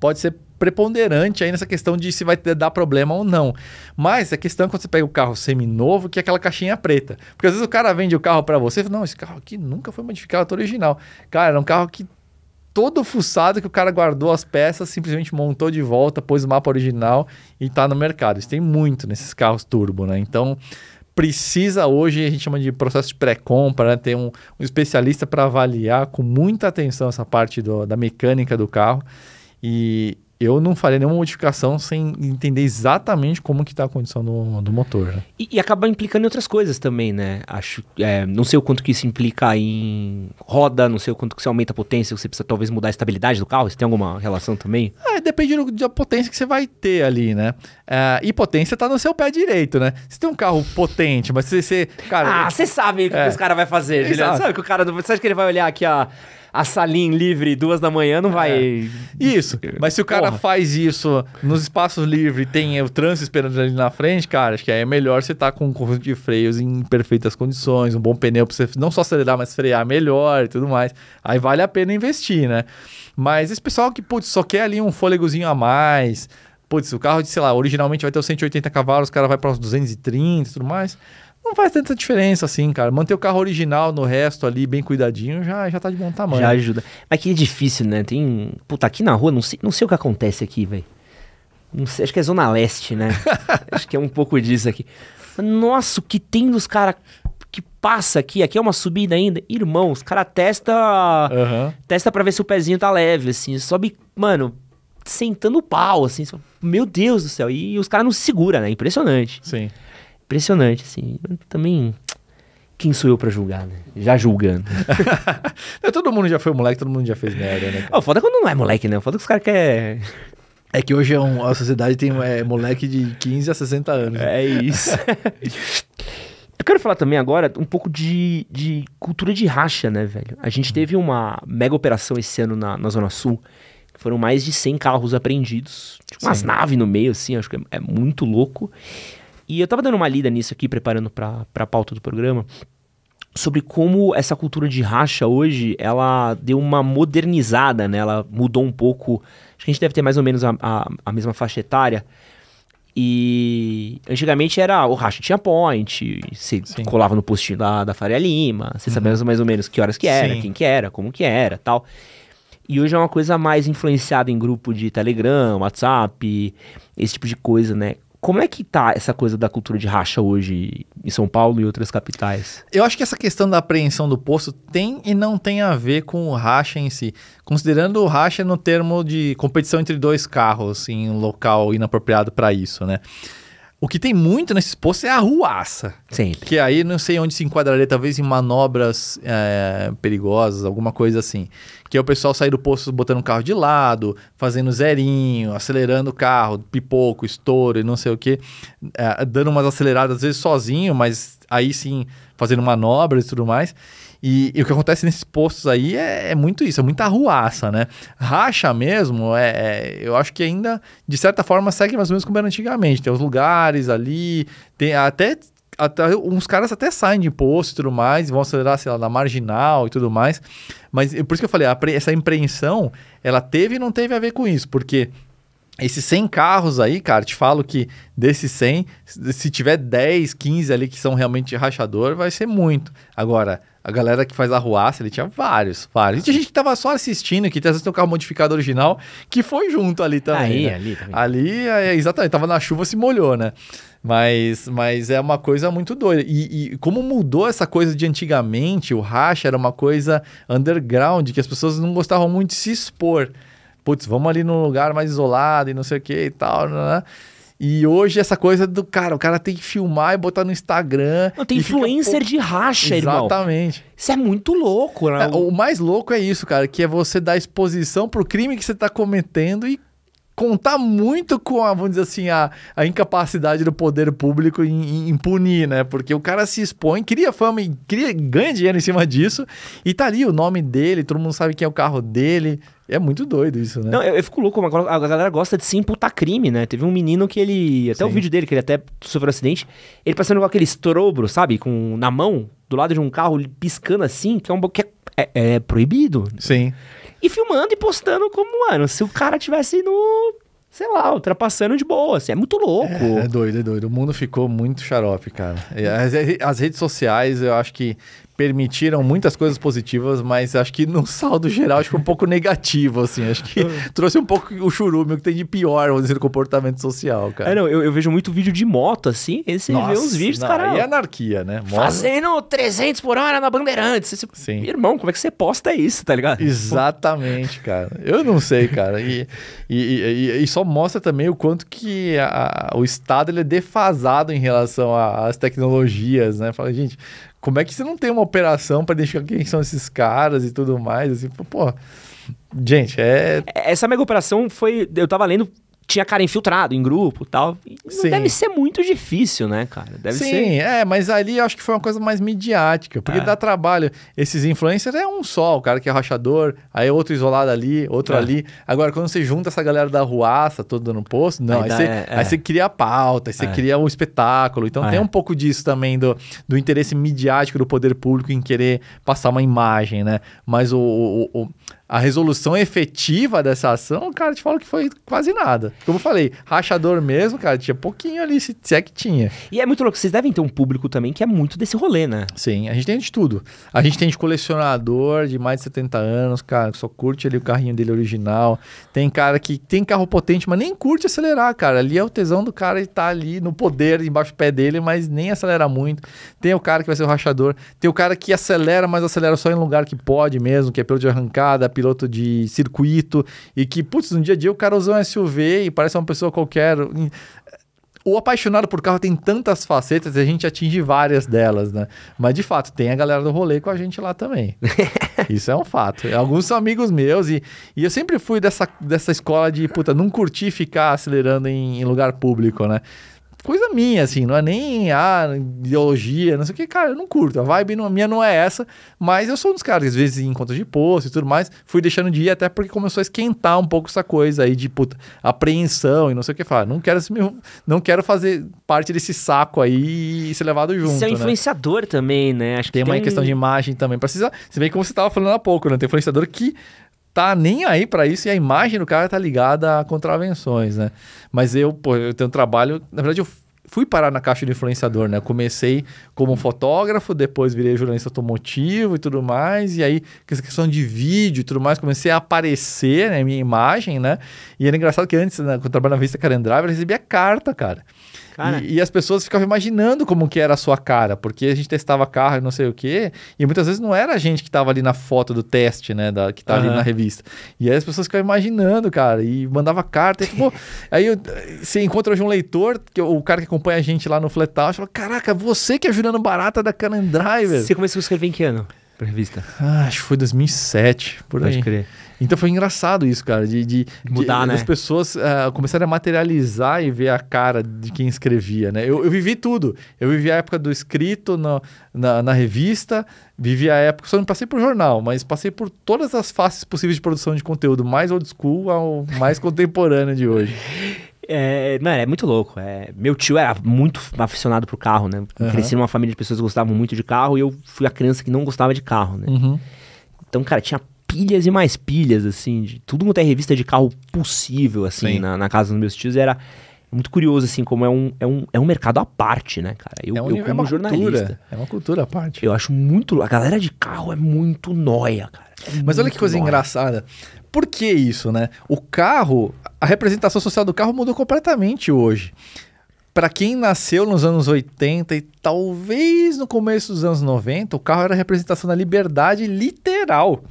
S2: pode ser preponderante aí nessa questão de se vai dar problema ou não. Mas a questão é quando você pega o carro semi-novo, que é aquela caixinha preta. Porque às vezes o cara vende o carro para você e fala, não, esse carro aqui nunca foi modificado, é original. Cara, era um carro que todo fuçado que o cara guardou as peças, simplesmente montou de volta, pôs o mapa original e está no mercado. Isso tem muito nesses carros turbo, né? Então, precisa hoje, a gente chama de processo de pré-compra, né? ter um, um especialista para avaliar com muita atenção essa parte do, da mecânica do carro. E, eu não faria nenhuma modificação sem entender exatamente como que está a condição do, do motor. Né?
S1: E, e, acaba implicando em outras coisas também, né? Acho, é, não sei o quanto que isso implica em roda, não sei o quanto que você aumenta a potência, você precisa talvez mudar a estabilidade do carro, isso tem alguma relação também?
S2: É, depende do, da potência que você vai ter ali, né? É, e potência está no seu pé direito, né? Se tem um carro potente, mas você... você
S1: cara, ah, você sabe o que, é. que os caras vai fazer, Juliano. Sabe que o cara... Você acha que ele vai olhar aqui a a salinha livre duas da manhã não vai. É.
S2: Isso. Mas se o cara Porra. faz isso nos espaços livres tem o trânsito esperando ali na frente, cara, acho que aí é melhor você estar tá com um conjunto de freios em perfeitas condições, um bom pneu para você não só acelerar, mas frear melhor e tudo mais. Aí vale a pena investir, né? Mas esse pessoal que, putz, só quer ali um fôlegozinho a mais. Putz, o carro, de, sei lá, originalmente vai ter os 180 cavalos, o cara vai para uns 230 e tudo mais não faz tanta diferença assim, cara. Manter o carro original no resto ali, bem cuidadinho, já, já tá de bom tamanho.
S1: Já ajuda. Mas que é difícil, né? Tem. Puta, aqui na rua, não sei, não sei o que acontece aqui, velho. Não sei, acho que é Zona Leste, né? acho que é um pouco disso aqui. Nossa, o que tem dos caras que passa aqui, aqui é uma subida ainda. Irmão, os caras testa, uhum. testa pra ver se o pezinho tá leve, assim. Sobe, mano, sentando o pau, assim. Meu Deus do céu. E os caras não se seguram, né? Impressionante.
S2: Sim
S1: impressionante, assim. Também, quem sou eu para julgar, né? Já julgando.
S2: todo mundo já foi moleque, todo mundo já fez merda, né?
S1: O foda é quando não é moleque, né? O foda é que os caras querem...
S2: É que hoje é um, a sociedade tem é, moleque de 15 a 60 anos.
S1: É isso. Eu quero falar também agora um pouco de, de cultura de racha, né, velho? A gente teve uma mega operação esse ano na, na Zona Sul. Foram mais de 100 carros apreendidos. Tipo, umas naves no meio, assim, acho que é, é muito louco. E eu tava dando uma lida nisso aqui, preparando para a pauta do programa, sobre como essa cultura de racha hoje, ela deu uma modernizada, né? Ela mudou um pouco. Acho que a gente deve ter mais ou menos a, a, a mesma faixa etária. E antigamente era o racha tinha point, você Sim. colava no postinho da, da Faria Lima, você uhum. sabia mais ou menos que horas que era, Sim. quem que era, como que era tal. E hoje é uma coisa mais influenciada em grupo de Telegram, WhatsApp, esse tipo de coisa, né? Como é que tá essa coisa da cultura de racha hoje em São Paulo e outras capitais?
S2: Eu acho que essa questão da apreensão do posto tem e não tem a ver com o racha em si. Considerando o racha no termo de competição entre dois carros em um local inapropriado para isso, né? O que tem muito nesses postos é a ruaça.
S1: Sempre.
S2: Que aí não sei onde se enquadraria, talvez em manobras é, perigosas, alguma coisa assim. Que é o pessoal sair do posto botando o carro de lado, fazendo zerinho, acelerando o carro, pipoco, estouro e não sei o que. É, dando umas aceleradas, às vezes sozinho, mas aí sim fazendo manobras e tudo mais. E, e, o que acontece nesses postos aí é, é, muito isso, é muita arruaça, né? Racha mesmo, é, é, eu acho que ainda, de certa forma, segue mais ou menos como era antigamente. Tem os lugares ali, tem até até, uns caras até saem de posto e tudo mais, vão acelerar, sei lá, na marginal e tudo mais. Mas por isso que eu falei, essa impreensão, ela teve e não teve a ver com isso, porque esses 100 carros aí, cara, te falo que desses 100, se tiver 10, 15 ali que são realmente rachador, vai ser muito. Agora, a galera que faz a ruaça, ele tinha vários, vários. Tinha gente que tava só assistindo, que às vezes tem um carro modificado original, que foi junto ali também. Aí, né? ali também. Ali, é, exatamente, tava na chuva, se molhou, né? Mas, mas é uma coisa muito doida. E, e, como mudou essa coisa de antigamente, o racha era uma coisa underground, que as pessoas não gostavam muito de se expor. Putz, vamos ali num lugar mais isolado e não sei o que e tal, né? E hoje essa coisa do cara, o cara tem que filmar e botar no Instagram.
S1: Não, tem influencer fica... de racha,
S2: irmão. Exatamente.
S1: Isso é muito louco, né?
S2: É, o mais louco é isso, cara, que é você dar exposição pro crime que você tá cometendo e contar muito com a, vamos dizer assim, a, a incapacidade do poder público em, em, punir, né? Porque o cara se expõe, cria fama e cria, ganha dinheiro em cima disso, e tá ali o nome dele, todo mundo sabe quem é o carro dele. É muito doido isso, né?
S1: Não, eu, eu fico louco, a galera gosta de se imputar crime, né? Teve um menino que ele. Até Sim. o vídeo dele, que ele até sofreu um acidente, ele passando com aquele estrobro, sabe? Com, na mão, do lado de um carro, piscando assim, que é um que é, é, é proibido.
S2: Sim
S1: e filmando e postando como, mano, se o cara tivesse no. Sei lá, ultrapassando de boa, assim, é muito louco.
S2: É, é doido, é doido. O mundo ficou muito xarope, cara. As, as redes sociais, eu acho que permitiram muitas coisas positivas, mas acho que no saldo geral acho que um pouco negativo, assim. Acho que trouxe um pouco o churume, o que tem de pior, vamos dizer, comportamento social, cara.
S1: É, não, eu, eu vejo muito vídeo de moto, assim, e você vê uns vídeos,
S2: não,
S1: cara...
S2: Aí é anarquia, né? Moto...
S1: Fazendo 300 por hora na Bandeirantes.
S2: Sim.
S1: Irmão, como é que você posta isso, tá ligado?
S2: Exatamente, cara. Eu não sei, cara. E, e, e, e só mostra também o quanto que a, o Estado ele é defasado em relação às tecnologias, né? Fala, gente, como é que você não tem uma operação para identificar quem são esses caras e tudo mais? Assim, pô, gente, é.
S1: Essa mega operação foi. Eu tava lendo tinha cara infiltrado em grupo tal. e tal. Deve ser muito difícil, né, cara? Deve
S2: Sim,
S1: ser.
S2: é, mas ali eu acho que foi uma coisa mais midiática, porque
S1: É.
S2: dá trabalho. Esses influencers é um só, o cara que é rachador, aí outro isolado ali, outro
S1: É.
S2: ali. Agora, quando você junta essa galera da ruaça, todo dando posto, não,
S1: Aí
S2: aí,
S1: dá-
S2: você,
S1: é, é.
S2: aí você cria a pauta, aí você
S1: É.
S2: cria o espetáculo. Então
S1: É.
S2: tem um pouco disso também do, do interesse midiático do poder público em querer passar uma imagem, né? Mas o, o- o- a resolução efetiva dessa ação, cara, te falo que foi quase nada. Como eu falei, rachador mesmo, cara, tinha pouquinho ali, se, se é que tinha.
S1: E é muito louco. Vocês devem ter um público também que é muito desse rolê, né?
S2: Sim, a gente tem de tudo. A gente tem de colecionador de mais de 70 anos, cara, que só curte ali o carrinho dele original. Tem cara que tem carro potente, mas nem curte acelerar, cara. Ali é o tesão do cara estar ali no poder, embaixo do pé dele, mas nem acelera muito. Tem o cara que vai ser o rachador. Tem o cara que acelera, mas acelera só em lugar que pode mesmo, que é piloto de arrancada, piloto de circuito. E que, putz, no dia a dia o cara usa um SUV e parece uma pessoa qualquer. O apaixonado por carro tem tantas facetas e a gente atinge várias delas, né? Mas de fato, tem a galera do rolê com a gente lá também. Isso é um fato. Alguns são amigos meus e, e eu sempre fui dessa, dessa escola de, puta, não curti ficar acelerando em, em lugar público, né? Coisa minha, assim, não é nem ah, ideologia, não sei o que, cara, eu não curto. A vibe não, minha não é essa, mas eu sou um dos caras que às vezes em encontros de posto e tudo mais, fui deixando de ir até porque começou a esquentar um pouco essa coisa aí de puta, apreensão e não sei o que falar. Não quero, não quero fazer parte desse saco aí e ser levado junto.
S1: Você é um
S2: né?
S1: influenciador também, né? Acho que
S2: Tem uma questão de imagem também. Precisa, se bem como você estava falando há pouco, né? Tem influenciador que tá nem aí para isso e a imagem do cara tá ligada a contravenções, né? Mas eu, pô, eu tenho um trabalho, na verdade eu fui parar na caixa de influenciador, né? Eu comecei como fotógrafo, depois virei jornalista automotivo e tudo mais, e aí essa questão de vídeo e tudo mais, comecei a aparecer, né, minha imagem, né? E era engraçado que antes, né, quando eu trabalhava na revista Karen Driver, eu recebia carta, cara. E, e as pessoas ficavam imaginando como que era a sua cara, porque a gente testava carro e não sei o quê, e muitas vezes não era a gente que estava ali na foto do teste, né, da, que tá ali
S1: Aham.
S2: na revista. E aí as pessoas ficavam imaginando, cara, e mandava carta, e pô, aí eu- você encontra hoje um leitor, que, o cara que acompanha a gente lá no Fletal, fala, caraca, você que é Juliano Barata da Canon Driver.
S1: Você começou a escrever em que ano? Pra revista.
S2: Ah, acho que foi 2007, por
S1: Pode
S2: aí.
S1: crer.
S2: Então foi engraçado isso, cara, de, de,
S1: Mudar,
S2: de,
S1: né?
S2: As pessoas ah, começarem a materializar e ver a cara de quem escrevia, né? Eu, eu vivi tudo. Eu vivi a época do escrito no- na, na revista, vivi a época, só não passei por jornal, mas passei por todas as faces possíveis de produção de conteúdo, mais old school ao mais contemporâneo de hoje.
S1: É, mano, é muito louco. É, meu tio era muito aficionado por carro, né?
S2: Aham.
S1: Cresci numa família de pessoas que gostavam muito de carro e eu fui a criança que não gostava de carro, né?
S2: Uhum.
S1: Então, cara, tinha pilhas e mais pilhas, assim, de tudo quanto é revista de carro possível, assim,
S2: Sim.
S1: na, na casa dos meus tios. Era muito curioso, assim, como é um, é um, é um mercado à parte, né, cara? Eu,
S2: é, um,
S1: eu
S2: é
S1: como
S2: uma
S1: jornalista,
S2: cultura. É uma cultura à parte.
S1: eu acho muito... A galera de carro é muito noia, cara. É
S2: Mas olha que coisa
S1: nóia.
S2: engraçada. Por que isso, né? O carro, a representação social do carro mudou completamente hoje. Para quem nasceu nos anos 80 e talvez no começo dos anos 90, o carro era a representação da liberdade literal.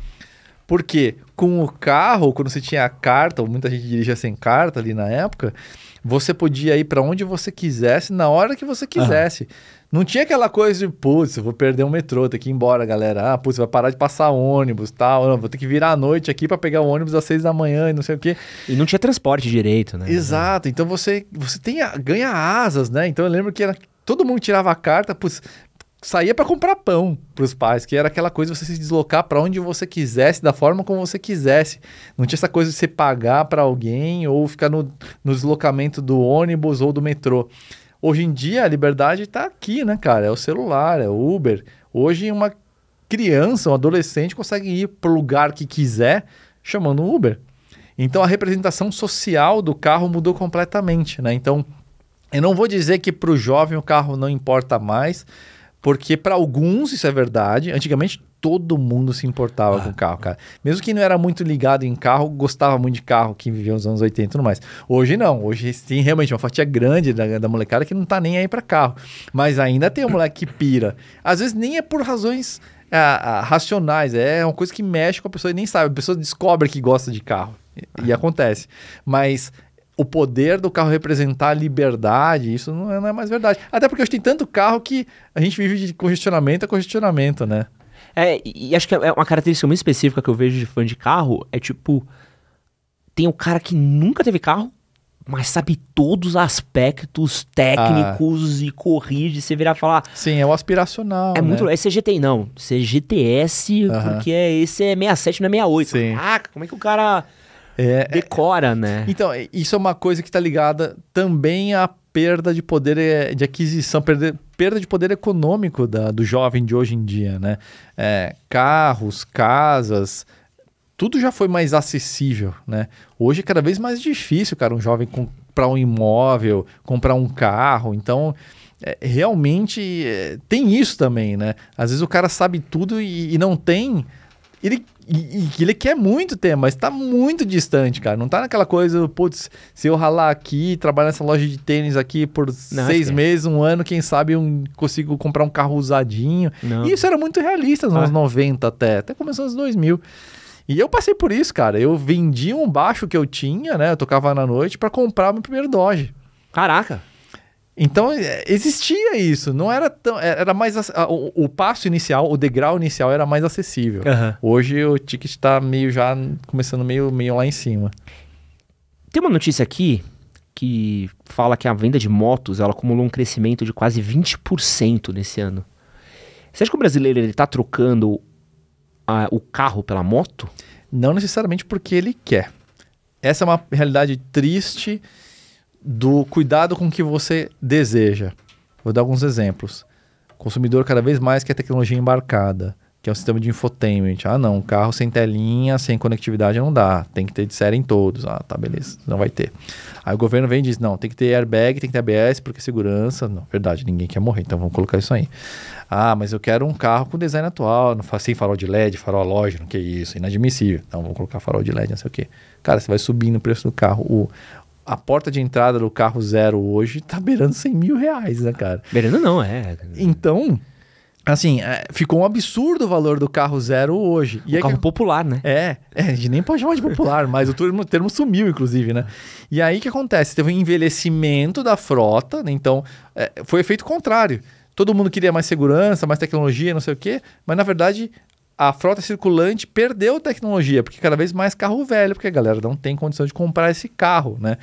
S2: Porque com o carro, quando você tinha a carta, ou muita gente dirigia sem carta ali na época, você podia ir para onde você quisesse, na hora que você quisesse. Não tinha aquela coisa de, putz, eu vou perder um metrô, ter que ir embora, galera. Ah, putz, vai parar de passar ônibus tal. Não, vou ter que virar à noite aqui para pegar o ônibus às seis da manhã e não sei o quê.
S1: E não tinha transporte direito, né?
S2: Exato. Então você, você tem a- ganha asas, né? Então eu lembro que era, todo mundo tirava a carta, putz, saía para comprar pão para os pais, que era aquela coisa de você se deslocar para onde você quisesse, da forma como você quisesse. Não tinha essa coisa de você pagar para alguém ou ficar no, no deslocamento do ônibus ou do metrô. Hoje em dia a liberdade está aqui, né, cara? É o celular, é o Uber. Hoje uma criança, um adolescente consegue ir para o lugar que quiser chamando um Uber. Então a representação social do carro mudou completamente, né? Então eu não vou dizer que para o jovem o carro não importa mais, Porque para alguns isso é verdade. Antigamente todo mundo se importava
S1: Ah.
S2: com carro, cara. Mesmo quem não era muito ligado em carro, gostava muito de carro, quem vivia nos anos 80 e tudo mais. Hoje não. Hoje tem realmente uma fatia grande da, da molecada que não tá nem aí para carro. Mas ainda tem um moleque que pira. Às vezes nem é por razões ah, ah, racionais. É uma coisa que mexe com a pessoa e nem sabe. A pessoa descobre que gosta de carro. E, e acontece. Mas o poder do carro representar a liberdade, isso não é, não é mais verdade. Até porque hoje tem tanto carro que a gente vive de congestionamento a congestionamento, né?
S1: É, e acho que é uma característica muito específica que eu vejo de fã de carro é tipo. Tem o cara que nunca teve carro, mas sabe todos os aspectos técnicos e corrige. Você virar e falar.
S2: Sim, é o aspiracional.
S1: É
S2: né?
S1: muito. Esse é GTI, não. Esse é GTS,
S2: Aham.
S1: porque é, esse é 67, não é 68.
S2: Sim.
S1: Caraca, como é que o cara
S2: É, é-
S1: decora, né?
S2: Então, é- isso é uma coisa que está ligada também à perda de poder eh, de aquisição, perder, perda de poder econômico da- do jovem de hoje em dia, né? É, carros, casas, tudo já foi mais acessível, né? Hoje é cada vez mais difícil, cara, um jovem comprar um imóvel, comprar um carro, então... é, realmente é, tem isso também, né? Às vezes o cara sabe tudo e, e não tem. Ele, e, e ele quer muito ter, mas tá muito distante, cara. Não tá naquela coisa, putz, se eu ralar aqui, trabalhar nessa loja de tênis aqui por seis
S1: esquece.
S2: meses, um ano, quem sabe eu consigo comprar um carro usadinho.
S1: Não.
S2: E isso era muito realista nos
S1: Ah.
S2: anos 90 até, até começou nos 2000. E eu passei por isso, cara. Eu vendi um baixo que eu tinha, né? Eu tocava na noite para comprar meu primeiro Dodge.
S1: Caraca.
S2: Então é, existia isso, não era tão. Era mais. O, o passo inicial, o degrau inicial era mais acessível.
S1: Aham.
S2: Hoje o ticket tá meio já começando meio, meio lá em cima.
S1: Tem uma notícia aqui que fala que a venda de motos ela acumulou um crescimento de quase 20% nesse ano. Você acha que o brasileiro ele tá trocando a- o carro pela moto?
S2: Não necessariamente porque ele quer. Essa é uma realidade triste do cuidado com que você deseja. Vou dar alguns exemplos. O consumidor cada vez mais quer tecnologia embarcada, que é um sistema de infotainment. Ah, não, carro sem telinha, sem conectividade não dá. Tem que ter de série em todos. Ah, tá, beleza, não vai ter. Aí o governo vem e diz: não, tem que ter airbag, tem que ter ABS, porque segurança. Não, verdade, ninguém quer morrer, então vamos colocar isso aí. Ah, mas eu quero um carro com design atual, não sem farol de LED, farol halógeno, que isso, inadmissível. Então vamos colocar farol de LED, não sei o quê. Cara, você vai subindo o preço do carro. O, a porta de entrada do carro zero hoje tá beirando 100 mil reais, né, cara?
S1: Verano não, é.
S2: Então, assim, é, ficou um absurdo o valor do carro zero hoje. E
S1: O
S2: aí
S1: carro
S2: que-
S1: popular, né?
S2: é, é, a gente nem pode chamar de popular, mas o termo, o termo sumiu, inclusive, né? E aí o que acontece? Teve um envelhecimento da frota, né? então é, foi efeito contrário. Todo mundo queria mais segurança, mais tecnologia, não sei o quê, mas na verdade a frota circulante perdeu tecnologia, porque cada vez mais carro velho, porque a galera não tem condição de comprar esse carro, né?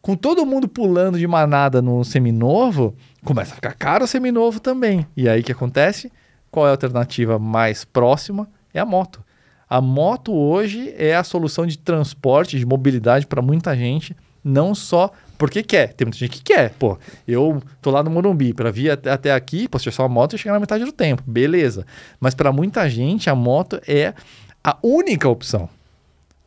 S2: Com todo mundo pulando de manada no seminovo, começa a ficar caro o seminovo também. E aí o que acontece? Qual é a alternativa mais próxima? É a moto. A moto hoje é a solução de transporte, de mobilidade para muita gente, não só porque quer. Tem muita gente que quer. Pô, eu tô lá no Morumbi, para vir até, até aqui, posso tirar só a moto e chegar na metade do tempo. Beleza. Mas para muita gente, a moto é a única opção.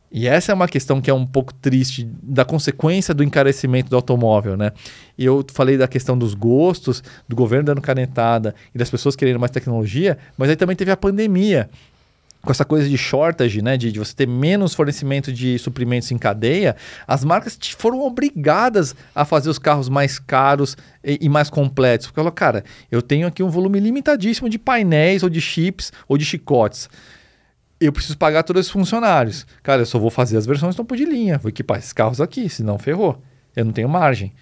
S2: E essa é uma questão que é um pouco triste da consequência do encarecimento do automóvel, né? Eu falei da questão dos gostos, do governo dando canetada e das pessoas querendo mais tecnologia, mas aí também teve a pandemia. Com essa coisa de shortage, né? De, de você ter menos fornecimento de suprimentos em cadeia, as marcas foram obrigadas a fazer os carros mais caros e, e mais completos. Porque falou, cara, eu tenho aqui um volume limitadíssimo de painéis ou de chips ou de chicotes eu preciso pagar todos os funcionários. Cara, eu só vou fazer as versões topo de linha. Vou equipar esses carros aqui, senão ferrou. Eu não tenho margem.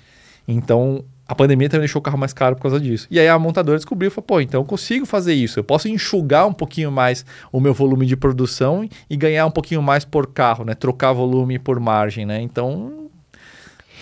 S2: Então, a pandemia também deixou o carro mais caro por causa disso. E aí a montadora descobriu e falou, pô, então eu consigo fazer isso. Eu posso enxugar um pouquinho mais o meu volume de produção e ganhar um pouquinho mais por carro, né? Trocar volume por margem, né? Então,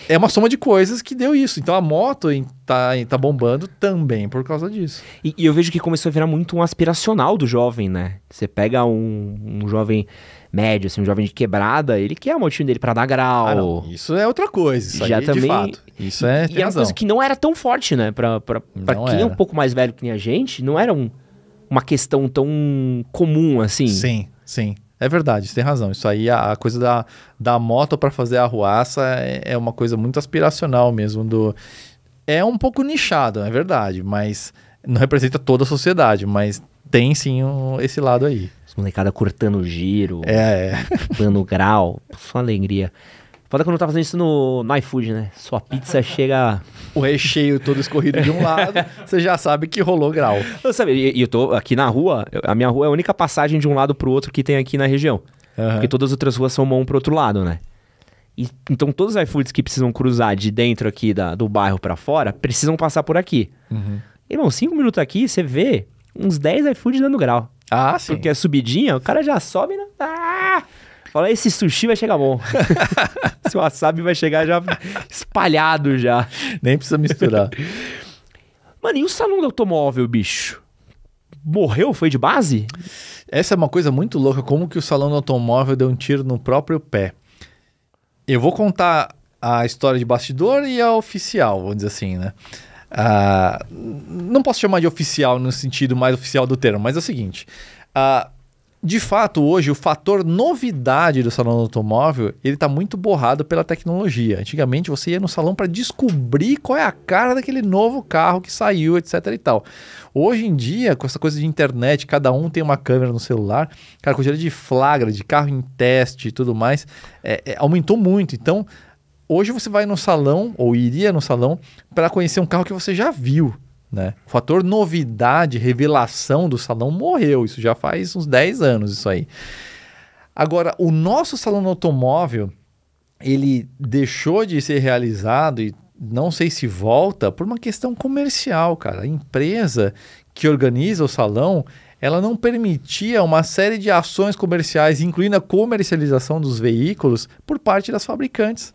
S2: é uma soma de coisas que deu isso. Então, a moto tá, em- tá bombando também por causa disso.
S1: E, e eu vejo que começou a virar muito um aspiracional do jovem, né? Você pega um, um jovem médio, assim, um jovem de quebrada, ele quer a motinho dele pra dar grau.
S2: Ah, não. Isso é outra coisa. Isso
S1: Já
S2: aí,
S1: também-
S2: de fato. Isso é,
S1: e
S2: tem
S1: é uma coisa que não era tão forte, né? Pra, pra, pra
S2: Não
S1: quem é um
S2: era.
S1: pouco mais velho que a gente, não era um- uma questão tão comum assim.
S2: Sim, sim. É verdade, você tem razão. Isso aí, a, coisa da, da moto para fazer a arruaça é, é uma coisa muito aspiracional mesmo. Do... É um pouco nichado, é verdade, mas Não representa toda a sociedade, mas tem sim um, esse lado aí.
S1: Os molecada cortando giro,
S2: É, é.
S1: dando grau, só alegria. Foda quando tá fazendo isso no, no iFood, né? Sua pizza chega.
S2: o recheio todo escorrido de um lado, você já sabe que rolou grau.
S1: Eu, sabe, e, e eu tô aqui na rua, eu- a minha rua é a única passagem de um lado pro outro que tem aqui na região.
S2: Aham.
S1: Porque todas as outras ruas são mão pro outro lado, né? E, então todos os iFoods que precisam cruzar de dentro aqui da, do bairro pra fora precisam passar por aqui.
S2: Uhum.
S1: Irmão, cinco minutos aqui, você vê uns 10 iFoods dando grau.
S2: Ah, sim.
S1: Porque a subidinha, o cara já sobe. Né? Ah! Fala, esse sushi vai chegar bom. Esse wasabi vai chegar já espalhado já.
S2: Nem precisa misturar.
S1: Mano, e o salão do automóvel, bicho? Morreu? Foi de base?
S2: Essa é uma coisa muito louca, como que o salão do automóvel deu um tiro no próprio pé. Eu vou contar a história de bastidor e a oficial, vamos dizer assim, né? Ah, não posso chamar de oficial no sentido mais oficial do termo, mas é o seguinte. ah, de fato, hoje, o fator novidade do salão do automóvel, ele está muito borrado pela tecnologia. Antigamente, você ia no salão para descobrir qual é a cara daquele novo carro que saiu, etc e tal. Hoje em dia, com essa coisa de internet, cada um tem uma câmera no celular, cara, quantidade de flagra, de carro em teste e tudo mais, é, é, aumentou muito. Então, hoje você vai no salão, ou iria no salão, para conhecer um carro que você já viu. Né? O fator novidade, revelação do salão morreu. Isso já faz uns 10 anos, isso aí. Agora, o nosso salão automóvel, ele deixou de ser realizado e não sei se volta por uma questão comercial, cara. A empresa que organiza o salão, ela não permitia uma série de ações comerciais, incluindo a comercialização dos veículos por parte das fabricantes.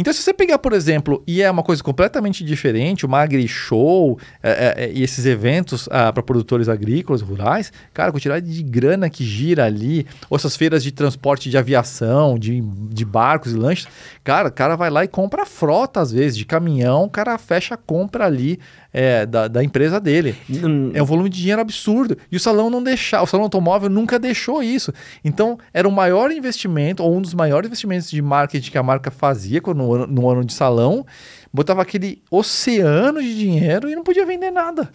S2: Então, se você pegar, por exemplo, e é uma coisa completamente diferente, uma agri-show é, é, é, e esses eventos ah, para produtores agrícolas, rurais, cara, a quantidade de grana que gira ali, ou essas feiras de transporte de aviação, de, de barcos e lanches, cara, o cara vai lá e compra frota, às vezes, de caminhão, o cara fecha a compra ali é, da, da empresa dele.
S1: Hum,
S2: É um volume de dinheiro absurdo. E o salão não deixava, o salão automóvel nunca deixou isso. Então, era o maior investimento, ou um dos maiores investimentos de marketing que a marca fazia quando- no ano, no ano de salão. Botava aquele oceano de dinheiro e não podia vender nada.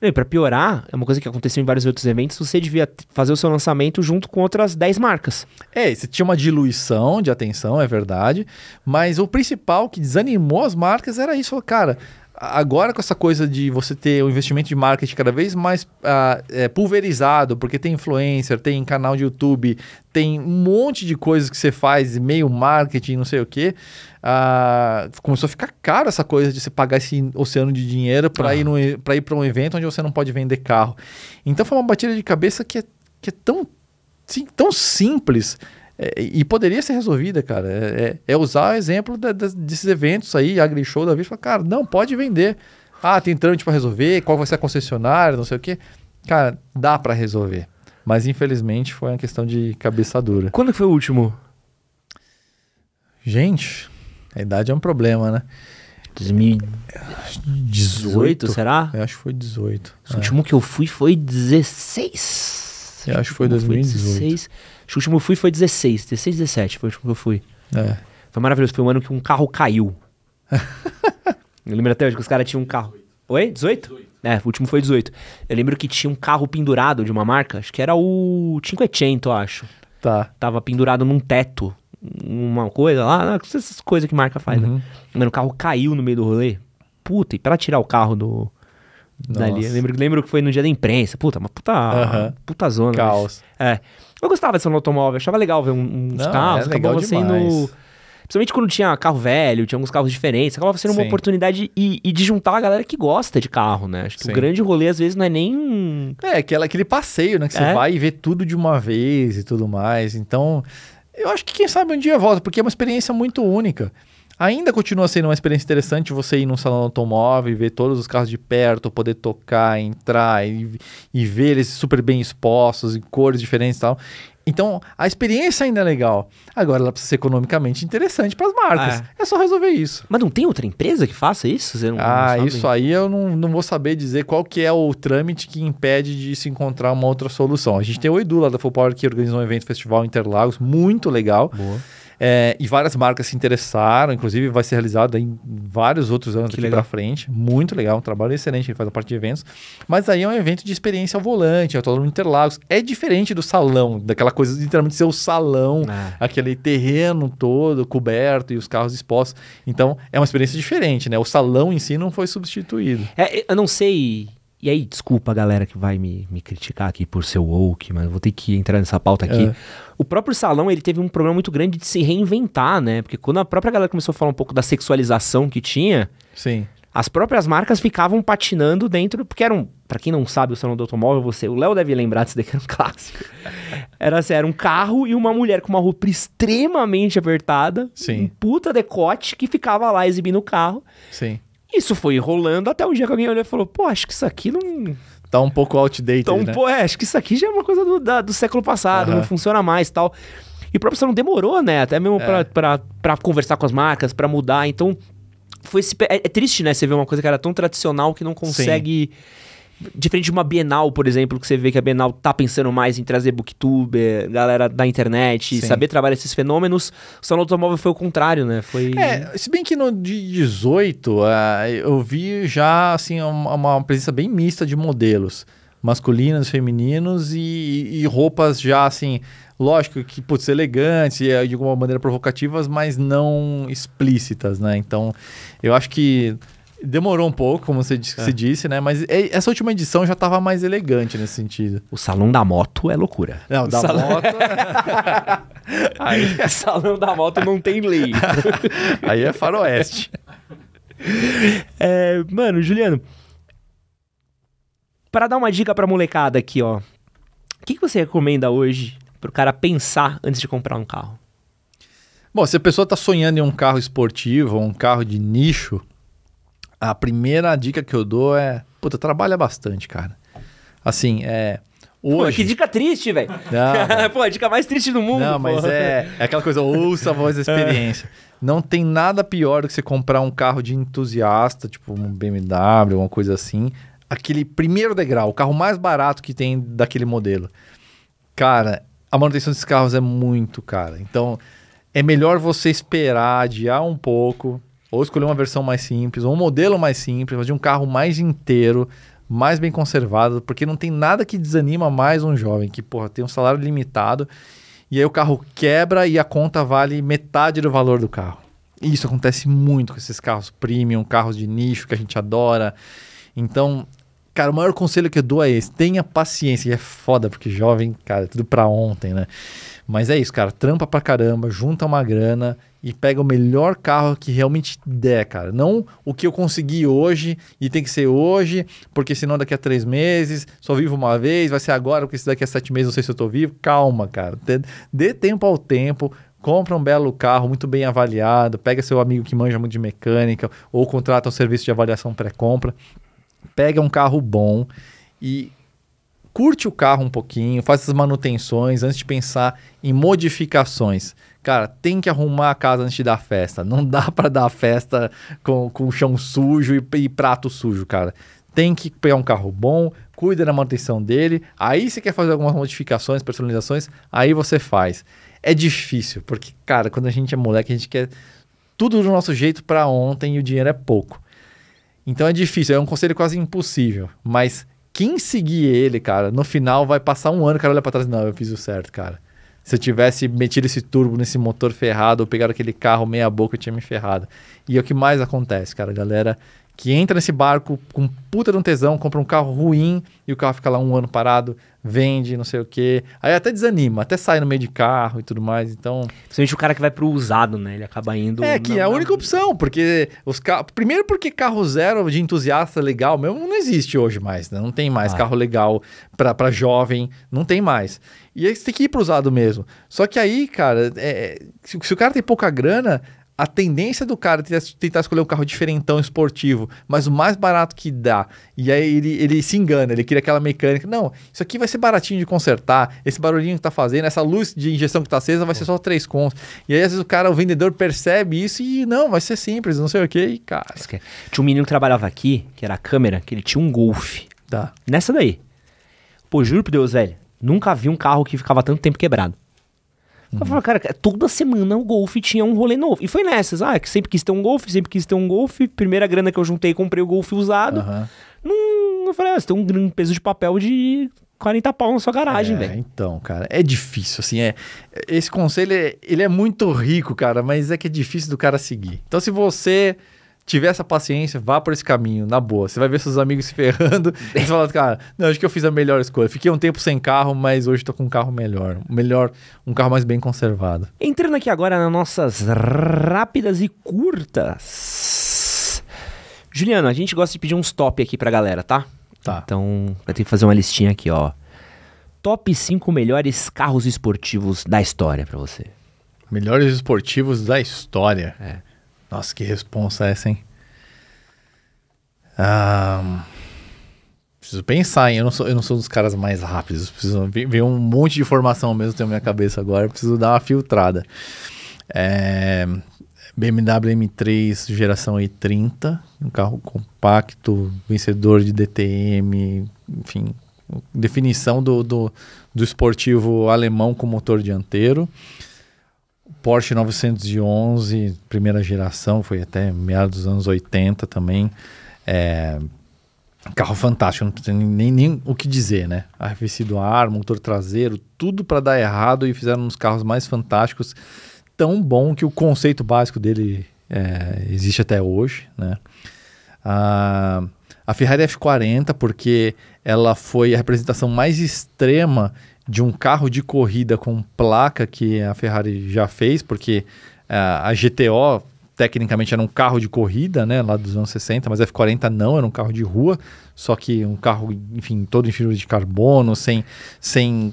S1: E pra piorar, é uma coisa que aconteceu em vários outros eventos, você devia fazer o seu lançamento junto com outras 10 marcas.
S2: É, você tinha uma diluição de atenção, é verdade. Mas o principal que desanimou as marcas era isso. Cara, agora com essa coisa de você ter o investimento de marketing cada vez mais ah, é, pulverizado, porque tem influencer, tem canal de YouTube, tem um monte de coisas que você faz, e-mail marketing, não sei o quê. ah, começou a ficar caro essa coisa de você pagar esse oceano de dinheiro para
S1: Ah.
S2: ir, pra ir para um evento onde você não pode vender carro. Então foi uma batida de cabeça que é, que é tão sim, tão simples é, e poderia ser resolvida, cara. É, é- é usar o exemplo da- das- desses eventos aí, agri-show da vida, e falar, cara, não, pode vender. Ah, tem trâmite para resolver, qual vai ser a concessionária, não sei o quê. Cara, dá para resolver. Mas infelizmente foi uma questão de cabeça dura.
S1: Quando que foi o último?
S2: Gente, a idade é um problema, né?
S1: 2018, será?
S2: Eu acho que foi 18.
S1: O último que eu fui foi 16.
S2: Eu acho que foi
S1: O último
S2: 2018.
S1: 16. Acho que o último que eu fui foi 16. 16, 17 foi o último que eu fui.
S2: É.
S1: Foi maravilhoso. Foi um ano que um carro caiu. eu lembro até hoje que os caras tinham um carro. Oi? 18? É, o último foi 18. Eu lembro que tinha um carro pendurado de uma marca. Acho que era o Cinquecento, eu acho.
S2: Tá.
S1: Tava pendurado num teto. Uma coisa lá. né, Essas coisas que marca faz, né?
S2: Uhum.
S1: Mano, o carro caiu no meio do rolê. Puta, e pra tirar o carro do. Dali. Lembro, lembro que foi no dia da imprensa. Puta, uma puta.
S2: Aham.
S1: Puta zona.
S2: Caos.
S1: É. Eu gostava desse automóvel, achava legal ver um- uns
S2: Não,
S1: carros.
S2: é
S1: acabava sendo. Principalmente quando tinha carro velho, tinha alguns carros diferentes, acabava sendo uma
S2: Sim.
S1: oportunidade e, e de juntar a galera que gosta de carro, né? Acho que
S2: Sim.
S1: o grande rolê às vezes não é nem.
S2: É, aquela, aquele passeio, né? Que você
S1: É.
S2: vai e vê tudo de uma vez e tudo mais. Então, eu acho que quem sabe um dia volta, porque é uma experiência muito única. Ainda continua sendo uma experiência interessante você ir num salão automóvel e ver todos os carros de perto, poder tocar, entrar e, e ver eles super bem expostos, em cores diferentes e tal. Então, a experiência ainda é legal. Agora, ela precisa ser economicamente interessante para as marcas. É. só resolver isso.
S1: Mas não tem outra empresa que faça isso? Você não,
S2: Ah,
S1: não
S2: isso aí eu não, não vou saber dizer qual que é o trâmite que impede de se encontrar uma outra solução. A gente tem o Edu lá da Full Power que organizou um evento festival Interlagos, muito legal.
S1: Boa.
S2: É, e várias marcas se interessaram, inclusive vai ser realizado em vários outros anos
S1: Que
S2: aqui pra frente. Muito legal, um trabalho excelente, ele faz a parte de eventos. Mas aí é um evento de experiência ao volante, é todo Interlagos. É diferente do salão, daquela coisa literalmente ser o salão,
S1: Ah.
S2: aquele terreno todo coberto e os carros expostos. Então é uma experiência diferente, né? O salão em si não foi substituído.
S1: É, eu não sei. E aí, desculpa a galera que vai me, me criticar aqui por ser woke, mas vou ter que entrar nessa pauta aqui.
S2: É.
S1: O próprio salão, ele teve um problema muito grande de se reinventar, né? Porque quando a própria galera começou a falar um pouco da sexualização que tinha,
S2: Sim.
S1: as próprias marcas ficavam patinando dentro, porque eram, Pra quem não sabe o salão do automóvel, você, o Léo deve lembrar disso daqui, era um clássico. Era assim, era um carro e uma mulher com uma roupa extremamente apertada,
S2: Sim.
S1: um puta decote que ficava lá exibindo o carro.
S2: Sim.
S1: Isso foi rolando até o dia que alguém olhou e falou: pô, acho que isso aqui não.
S2: Tá um pouco outdated,
S1: Então,
S2: né?
S1: pô, é, acho que isso aqui já é uma coisa do, da- do século passado,
S2: Aham.
S1: não funciona mais tal. E o próprio salão demorou, né? Até mesmo pra,
S2: É.
S1: pra conversar com as marcas, pra mudar. Então, foi esse é, é triste, né? Você ver uma coisa que era tão tradicional que não consegue. Diferente de uma Bienal, por exemplo, que você vê que a Bienal tá pensando mais em trazer booktuber, galera da internet,
S2: Sim.
S1: saber trabalhar esses fenômenos. O salão do automóvel foi o contrário, né? Foi.
S2: É, se bem que no de 18 ah, eu vi já assim uma, uma presença bem mista de modelos masculinos, femininos e, e roupas já assim, lógico que putz, elegantes e eh, de alguma maneira provocativas, mas não explícitas, né? Então, eu acho que demorou um pouco, como você disse,
S1: É.
S2: se disse, né? Mas eh, essa última edição já estava mais elegante nesse sentido.
S1: O salão da moto é loucura.
S2: Não,
S1: O
S2: da
S1: salão-
S2: moto, aí,
S1: O salão da moto não tem lei.
S2: aí é faroeste.
S1: É, mano, Juliano, para dar uma dica pra molecada aqui, ó. O que, que você recomenda hoje pro cara pensar antes de comprar um carro?
S2: Bom, se a pessoa está sonhando em um carro esportivo um carro de nicho, a primeira dica que eu dou é, puta, trabalha bastante, cara. Assim, é
S1: Pô,
S2: hoje.
S1: que dica triste, velho. Pô, a dica mais triste do mundo.
S2: não, mas
S1: pô.
S2: é, é aquela coisa, ouça a voz da experiência. Não tem nada pior do que você comprar um carro de entusiasta, tipo um BMW, uma coisa assim. Aquele primeiro degrau, o carro mais barato que tem daquele modelo. Cara, a manutenção desses carros é muito cara. Então, é melhor você esperar, adiar um pouco, ou escolher uma versão mais simples, ou um modelo mais simples, mas de um carro mais inteiro, mais bem conservado, porque não tem nada que desanima mais um jovem que, porra, tem um salário limitado e aí o carro quebra e a conta vale metade do valor do carro. E isso acontece muito com esses carros premium, carros de nicho que a gente adora. Então, cara, o maior conselho que eu dou é esse: tenha paciência. E é foda, porque jovem, cara, é tudo pra ontem, né? Mas é isso, cara. Trampa pra caramba, junta uma grana e pega o melhor carro que realmente der, cara. Não o que eu consegui hoje e tem que ser hoje, porque senão daqui a três meses, só vivo uma vez, vai ser agora, porque se daqui a sete meses não sei se eu tô vivo. Calma, cara. Dê, tempo ao tempo. Compra um belo carro, muito bem avaliado. Pega seu amigo que manja muito de mecânica ou contrata um serviço de avaliação pré-compra. Pega um carro bom e curte o carro um pouquinho, faz essas manutenções antes de pensar em modificações. Cara, tem que arrumar a casa antes de dar festa. Não dá pra dar festa com, com chão sujo e, e prato sujo, cara. Tem que pegar um carro bom, cuida da manutenção dele. Aí você quer fazer algumas modificações, personalizações, aí você faz. É difícil, porque, cara, quando a gente é moleque, a gente quer tudo do nosso jeito pra ontem e o dinheiro é pouco. Então é difícil, é um conselho quase impossível. Mas quem seguir ele, cara, no final vai passar um ano, o cara olha pra trás não, eu fiz o certo, cara. Se eu tivesse metido esse turbo nesse motor ferrado ou pegado aquele carro meia boca, eu tinha me ferrado. E é o que mais acontece, cara. A galera que entra nesse barco com puta de um tesão, compra um carro ruim e o carro fica lá um ano parado, vende, não sei o quê. Aí até desanima, até sai no meio de carro e tudo mais. Então,
S1: Principalmente o cara que vai pro usado, né? Ele acaba indo.
S2: é, que é a única opção, porque os carros. Primeiro, porque carro zero de entusiasta legal mesmo não existe hoje mais, né? Não tem mais
S1: Ah.
S2: carro legal pra, pra jovem, não tem mais. E aí você tem que ir pro usado mesmo. Só que aí, cara, é, se, se o cara tem pouca grana. A tendência do cara tentar, tentar escolher um carro diferentão, esportivo, mas o mais barato que dá. E aí ele, ele se engana, ele cria aquela mecânica. Não, isso aqui vai ser baratinho de consertar. Esse barulhinho que tá fazendo, essa luz de injeção que tá acesa vai ser só três contos. E aí às vezes o cara, o vendedor percebe isso e não, vai ser simples, não sei o que. E cara,
S1: Tinha um menino que trabalhava aqui, que era a câmera, que ele tinha um Golf.
S2: dá.
S1: Nessa daí. Pô, juro por Deus, velho. Nunca vi um carro que ficava tanto tempo quebrado. Eu falava, cara, toda semana o Golf tinha um rolê novo. E foi nessas, ah, que sempre quis ter um Golf, sempre quis ter um Golf. Primeira grana que eu juntei, comprei o Golf usado.
S2: Aham.
S1: Não, eu falei, ah, você tem um grande peso de papel de 40 pau na sua garagem,
S2: É,
S1: velho.
S2: então, cara, é difícil, assim, é... Esse conselho, é- ele é muito rico, cara, mas é que é difícil do cara seguir. Então, se você tiver essa paciência, vá por esse caminho, na boa. Você vai ver seus amigos se ferrando e você fala, cara, não, acho que eu fiz a melhor escolha. Fiquei um tempo sem carro, mas hoje tô com um carro melhor. Melhor, um carro mais bem conservado.
S1: Entrando aqui agora nas nossas rápidas e curtas. Juliano, a gente gosta de pedir uns top aqui pra galera, tá?
S2: Tá.
S1: Então, vai ter que fazer uma listinha aqui, ó. Top 5 melhores carros esportivos da história pra você.
S2: Melhores esportivos da história.
S1: É.
S2: Nossa, que responsa essa, hein? Ah, preciso pensar, hein? Eu não, sou, eu não sou dos caras mais rápidos. Preciso ver, um monte de informação mesmo tempo na minha cabeça agora. Preciso dar uma filtrada. É, BMW M3 geração E30, um carro compacto, vencedor de DTM, enfim, definição do, do, do esportivo alemão com motor dianteiro. Porsche 911, primeira geração, foi até meados dos anos 80 também. É, carro fantástico, não tem nem, nem o que dizer, né? Arrefecido a ar, motor traseiro, tudo para dar errado e fizeram uns carros mais fantásticos, tão bom que o conceito básico dele é, existe até hoje, né? A, a Ferrari F40, porque ela foi a representação mais extrema de um carro de corrida com placa que a Ferrari já fez, porque ah, a GTO tecnicamente era um carro de corrida, né, lá dos anos 60, mas a F40 não, era um carro de rua, só que um carro, enfim, todo em fibra de carbono, sem, sem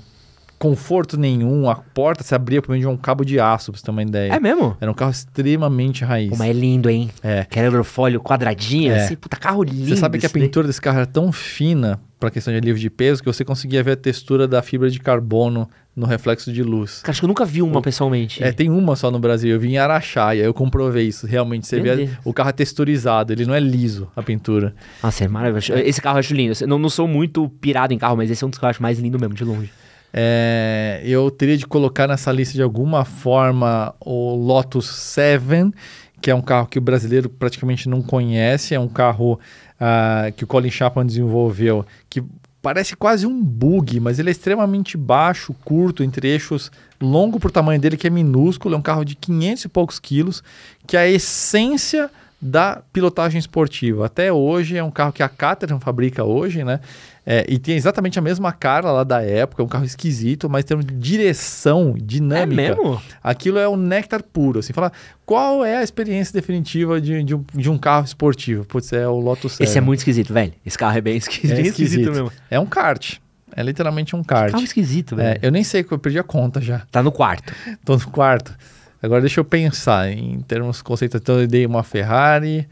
S2: conforto nenhum, a porta se abria por meio de um cabo de aço, pra você ter uma ideia.
S1: É mesmo?
S2: Era um carro extremamente raiz.
S1: Pô, mas é lindo, hein?
S2: É.
S1: Aquele aerofólio quadradinho,
S2: É.
S1: assim, puta, carro lindo.
S2: Você sabe que a
S1: isso daí.
S2: pintura desse carro era tão fina para questão de alívio de peso que você conseguia ver a textura da fibra de carbono no reflexo de luz.
S1: Cara, acho que eu nunca vi uma pessoalmente.
S2: É, tem uma só no Brasil. Eu vim em Araxá e aí eu comprovei isso. Realmente, você
S1: Meu
S2: vê o carro é texturizado, ele não é liso, a pintura.
S1: Nossa, é maravilhoso. Esse carro eu acho lindo. Eu não, não sou muito pirado em carro, mas esse é um dos que eu acho mais lindo mesmo, de longe.
S2: É, eu teria de colocar nessa lista de alguma forma o Lotus 7, que é um carro que o brasileiro praticamente não conhece. É um carro ah, que o Colin Chapman desenvolveu, que parece quase um bug, mas ele é extremamente baixo, curto, entre eixos, longo pro tamanho dele, que é minúsculo. É um carro de 500 e poucos quilos, que é a essência da pilotagem esportiva. Até hoje é um carro que a Caterham fabrica hoje, né? É, e tem exatamente a mesma cara lá da época, é um carro esquisito, mas tem uma direção dinâmica.
S1: É mesmo?
S2: Aquilo é um néctar puro, assim, falar qual é a experiência definitiva de, de, um, de um carro esportivo? Putz, é o Lotus 7.
S1: Esse é muito esquisito, velho. Esse carro é bem esquisito,
S2: É
S1: bem esquisito,
S2: esquisito.
S1: mesmo.
S2: É um kart. É literalmente um kart.
S1: Carro esquisito, velho.
S2: É, eu nem sei, eu perdi a conta já.
S1: Tá no quarto.
S2: Tô no quarto. Agora deixa eu pensar em termos conceitos. Então eu dei uma Ferrari,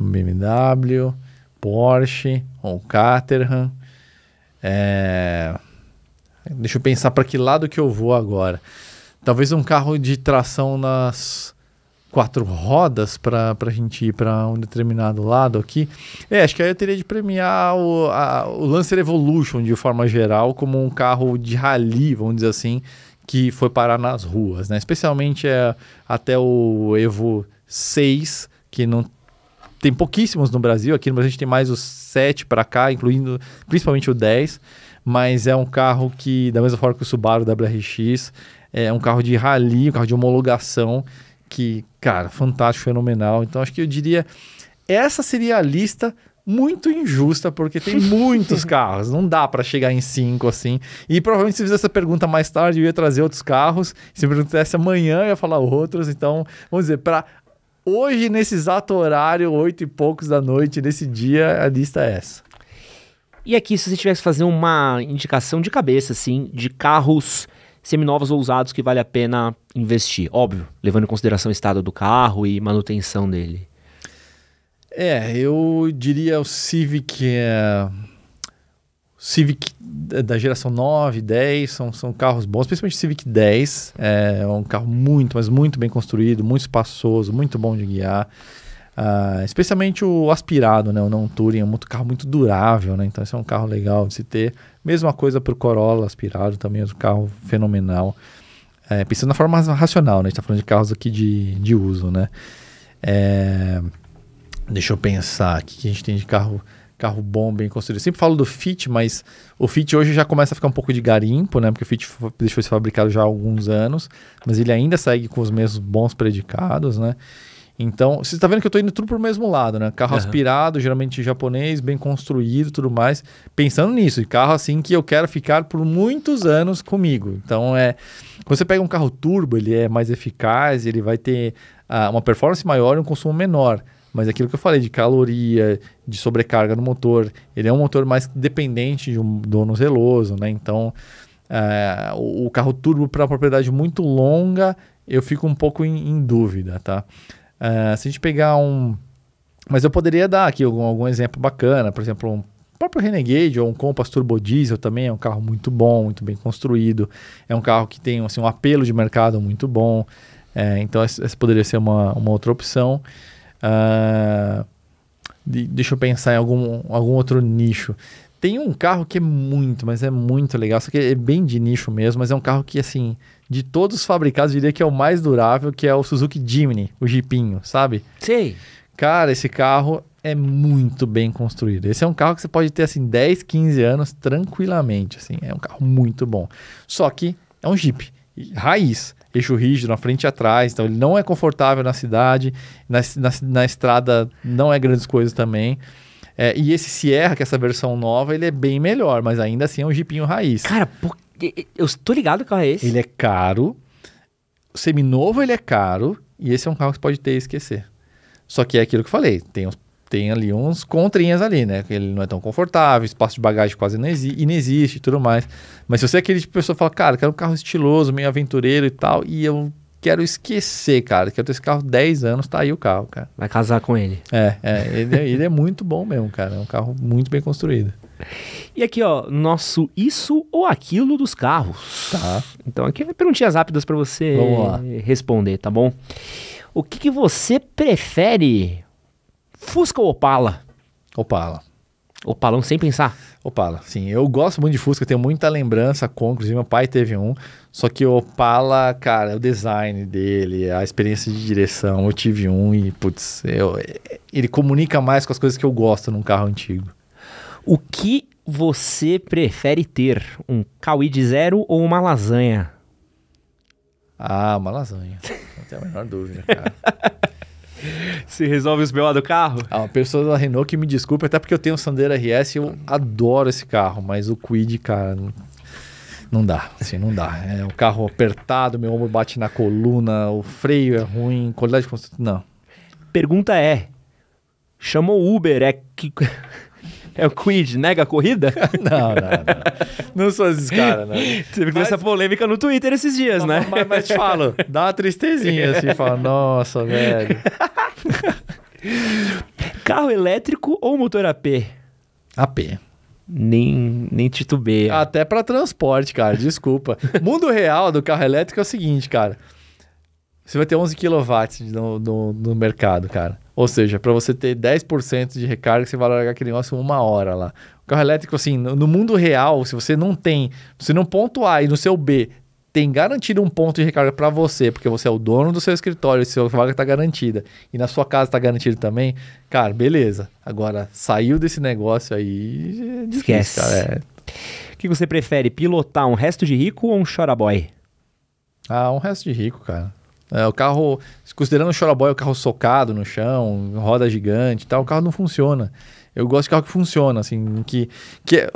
S2: um BMW, Porsche, um Caterham. É, Deixa eu pensar para que lado que eu vou agora. Talvez um carro de tração nas quatro rodas para a gente ir para um determinado lado aqui. É, acho que aí eu teria de premiar o, a- o Lancer Evolution de forma geral como um carro de rally, vamos dizer assim, que foi parar nas ruas, né? Especialmente é, até o Evo 6, que não tem pouquíssimos no Brasil. Aqui no Brasil a gente tem mais os 7 para cá, incluindo principalmente o 10. Mas é um carro que, da mesma forma que o Subaru WRX, é um carro de rally, um carro de homologação, que, cara, fantástico, fenomenal. Então acho que eu diria, essa seria a lista muito injusta, porque tem muitos carros, não dá para chegar em cinco assim. E provavelmente se fizesse essa pergunta mais tarde, eu ia trazer outros carros. Se me perguntasse amanhã, eu ia falar outros. Então, vamos dizer, para hoje, nesse exato horário, oito e poucos da noite, nesse dia, a lista é essa.
S1: E aqui, se você tivesse que fazer uma indicação de cabeça, assim, de carros seminovos ou usados que vale a pena investir. Óbvio, levando em consideração o estado do carro e manutenção dele.
S2: É, eu diria o Civic. É... Civic da geração 9, 10, são, são carros bons, principalmente Civic 10. É um carro muito, mas muito bem construído, muito espaçoso, muito bom de guiar. Uh, especialmente o aspirado, né? O não Touring é um carro muito durável, né? Então esse é um carro legal de se ter. Mesma coisa para o Corolla aspirado, também é um carro fenomenal. É, pensando na forma racional, né? A gente está falando de carros aqui de, de uso, né? É, deixa eu pensar, o que a gente tem de carro carro bom, bem construído. Eu sempre falo do Fit, mas o Fit hoje já começa a ficar um pouco de garimpo, né? Porque o Fit deixou de ser fabricado já há alguns anos, mas ele ainda segue com os mesmos bons predicados, né? Então, você está vendo que eu estou indo tudo para o mesmo lado, né? Carro uhum. aspirado, geralmente japonês, bem construído tudo mais. Pensando nisso, carro assim que eu quero ficar por muitos anos comigo. Então, é. Quando você pega um carro turbo, ele é mais eficaz, ele vai ter uh, uma performance maior e um consumo menor. Mas aquilo que eu falei de caloria, de sobrecarga no motor, ele é um motor mais dependente de um dono zeloso, né? Então, uh, o, carro turbo para propriedade muito longa, eu fico um pouco em, em dúvida, tá? Uh, se a gente pegar um... Mas eu poderia dar aqui algum, algum exemplo bacana, por exemplo, um próprio Renegade ou um Compass Turbo Diesel também é um carro muito bom, muito bem construído. É um carro que tem assim, um apelo de mercado muito bom. É, então, essa poderia ser uma, uma outra opção. Uh, de, deixa eu pensar em algum, algum outro nicho. Tem um carro que é muito, mas é muito legal. Só que é bem de nicho mesmo, mas é um carro que, assim, de todos os fabricados, eu diria que é o mais durável, que é o Suzuki Jimny, o Jeepinho, sabe?
S1: Sei.
S2: Cara, esse carro é muito bem construído. Esse é um carro que você pode ter, assim, 10, 15 anos tranquilamente, assim. É um carro muito bom. Só que é um Jeep, raiz eixo rígido na frente e atrás, então ele não é confortável na cidade, na, na, na estrada não é grandes coisas também. É, e esse Sierra, que é essa versão nova, ele é bem melhor, mas ainda assim é um jipinho raiz.
S1: Cara, eu estou ligado que carro é esse.
S2: Ele é caro, o seminovo ele é caro, e esse é um carro que você pode ter e esquecer. Só que é aquilo que eu falei, tem uns tem ali uns contrinhas ali, né? Que ele não é tão confortável, espaço de bagagem quase não exi inexiste e tudo mais. Mas se você é aquele tipo de pessoa que fala, cara, quero um carro estiloso, meio aventureiro e tal, e eu quero esquecer, cara, quero ter esse carro 10 anos, tá aí o carro, cara.
S1: Vai casar com ele.
S2: É, é ele, é, ele é muito bom mesmo, cara. É um carro muito bem construído.
S1: E aqui, ó, nosso isso ou aquilo dos carros.
S2: Tá.
S1: Então aqui é perguntinhas rápidas para você responder, tá bom? O que, que você prefere Fusca ou Opala?
S2: Opala.
S1: Opalão sem pensar?
S2: Opala, sim. Eu gosto muito de Fusca, tenho muita lembrança com, inclusive meu pai teve um. Só que o Opala, cara, o design dele, a experiência de direção, eu tive um e, putz, eu, ele comunica mais com as coisas que eu gosto num carro antigo.
S1: O que você prefere ter? Um Kwid Zero ou uma lasanha?
S2: Ah, uma lasanha. Não tenho a menor dúvida, cara.
S1: Se resolve os BO do carro?
S2: Ah, uma pessoa da Renault que me desculpe, até porque eu tenho o Sandero RS e eu adoro esse carro, mas o Quid, cara, não, não dá, assim, não dá. É um carro apertado, meu ombro bate na coluna, o freio é ruim, qualidade de construção, não.
S1: Pergunta é, chamou Uber, é que... É o Quid, nega a corrida?
S2: não, não, não. Não sou esses caras, não.
S1: Você viu essa polêmica no Twitter esses dias, né?
S2: Mas, mas te falo, dá uma tristezinha assim, fala, nossa, velho.
S1: Carro elétrico ou motor AP?
S2: AP.
S1: Nem, nem titubeia.
S2: Até para transporte, cara, desculpa. Mundo real do carro elétrico é o seguinte, cara. Você vai ter 11 kW no, no, no mercado, cara. Ou seja, para você ter 10% de recarga, você vai largar aquele negócio uma hora lá. O carro elétrico, assim, no, no mundo real, se você não tem, se no ponto A e no seu B tem garantido um ponto de recarga para você, porque você é o dono do seu escritório, sua vaga está garantida, e na sua casa está garantido também, cara, beleza. Agora, saiu desse negócio aí,
S1: é esquece. Cara, é. O que você prefere, pilotar um resto de rico ou um choraboy?
S2: Ah, um resto de rico, cara. É, o carro, considerando o Choroboy o carro socado no chão, roda gigante e tal, o carro não funciona. Eu gosto de carro que funciona, assim, que, que é,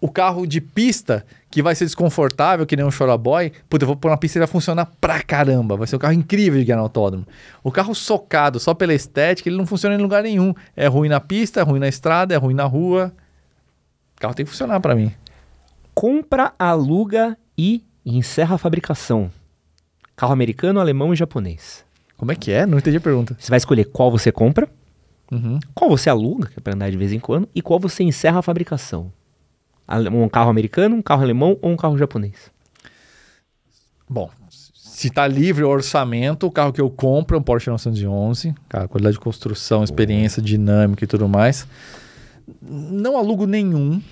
S2: o carro de pista que vai ser desconfortável, que nem um Choroboy, puta, eu vou pôr na pista e vai funcionar pra caramba. Vai ser um carro incrível de guiar no autódromo. O carro socado só pela estética, ele não funciona em lugar nenhum. É ruim na pista, é ruim na estrada, é ruim na rua. O carro tem que funcionar para mim.
S1: Compra, aluga e encerra a fabricação. Carro americano, alemão e japonês.
S2: Como é que é? Não entendi a pergunta.
S1: Você vai escolher qual você compra,
S2: uhum.
S1: qual você aluga, que é para andar de vez em quando, e qual você encerra a fabricação. Um carro americano, um carro alemão ou um carro japonês.
S2: Bom, se tá livre o orçamento, o carro que eu compro é um Porsche 911. Cara, qualidade de construção, experiência dinâmica e tudo mais. Não alugo nenhum.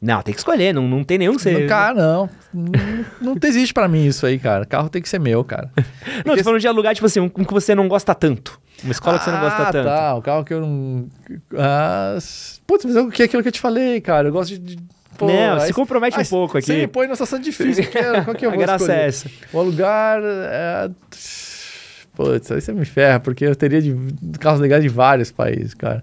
S1: Não, tem que escolher, não, não tem nenhum que você.
S2: Não, cara, não. não, não existe pra mim isso aí, cara. Carro tem que ser meu, cara.
S1: Não, tô falando de alugar, tipo assim, um que você não gosta tanto. Uma escola que você não gosta
S2: Ah,
S1: tanto.
S2: tá. O carro que eu não. Ah, putz, mas é o que aquilo que eu te falei, cara. Eu gosto de. de- pô,
S1: Não,
S2: aí-
S1: se compromete um
S2: aí
S1: pouco aqui.
S2: Você me põe numa situação difícil. que é- qual que eu
S1: A
S2: vou
S1: graça
S2: escolher?
S1: é essa.
S2: O lugar. É... Putz, aí você me ferra, porque eu teria de carros legais de vários países, cara.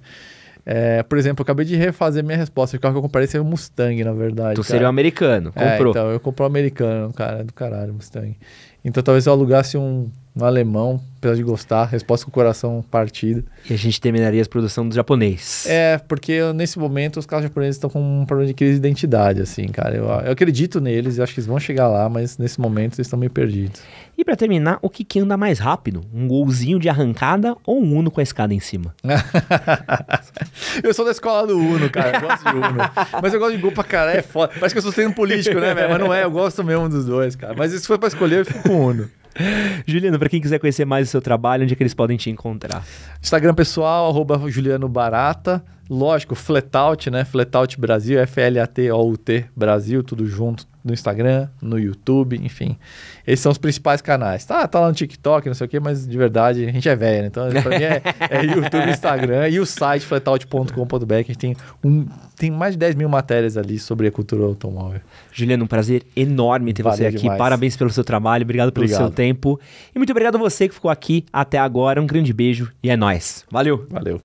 S2: É, por exemplo, eu acabei de refazer minha resposta. O carro que eu comprei seria um Mustang, na verdade.
S1: Tu
S2: cara.
S1: seria um americano,
S2: É,
S1: comprou.
S2: então, eu comprei um americano, cara, é do caralho, Mustang. Então talvez eu alugasse um, um alemão, apesar de gostar, resposta com o coração partido.
S1: E a gente terminaria a produção do japonês.
S2: É, porque nesse momento os carros japoneses estão com um problema de crise de identidade, assim, cara. Eu, eu acredito neles, eu acho que eles vão chegar lá, mas nesse momento eles estão meio perdidos.
S1: E pra terminar, o que, que anda mais rápido? Um golzinho de arrancada ou um Uno com a escada em cima?
S2: eu sou da escola do Uno, cara. Eu gosto de Uno. Mas eu gosto de Gol pra caralho, é foda. Parece que eu sou sendo político, né, velho? Mas não é, eu gosto mesmo dos dois, cara. Mas se for pra escolher, eu fico com o Uno.
S1: Juliano, pra quem quiser conhecer mais o seu trabalho, onde é que eles podem te encontrar?
S2: Instagram pessoal, arroba Juliano Barata. Lógico, Flatout, né? Flatout Brasil, F-L-A-T-O-U-T Brasil, tudo junto no Instagram, no YouTube, enfim. Esses são os principais canais. Tá, tá lá no TikTok, não sei o quê, mas de verdade, a gente é velho, né? Então, pra mim é, é YouTube, Instagram e o site flatout.com.br, que a gente tem, um, tem mais de 10 mil matérias ali sobre a cultura automóvel.
S1: Juliano, um prazer enorme ter você
S2: Valeu
S1: aqui.
S2: demais.
S1: Parabéns pelo seu trabalho, obrigado pelo
S2: Obrigado.
S1: seu tempo. E muito obrigado a você que ficou aqui até agora. Um grande beijo e é nóis. Valeu!
S2: Valeu.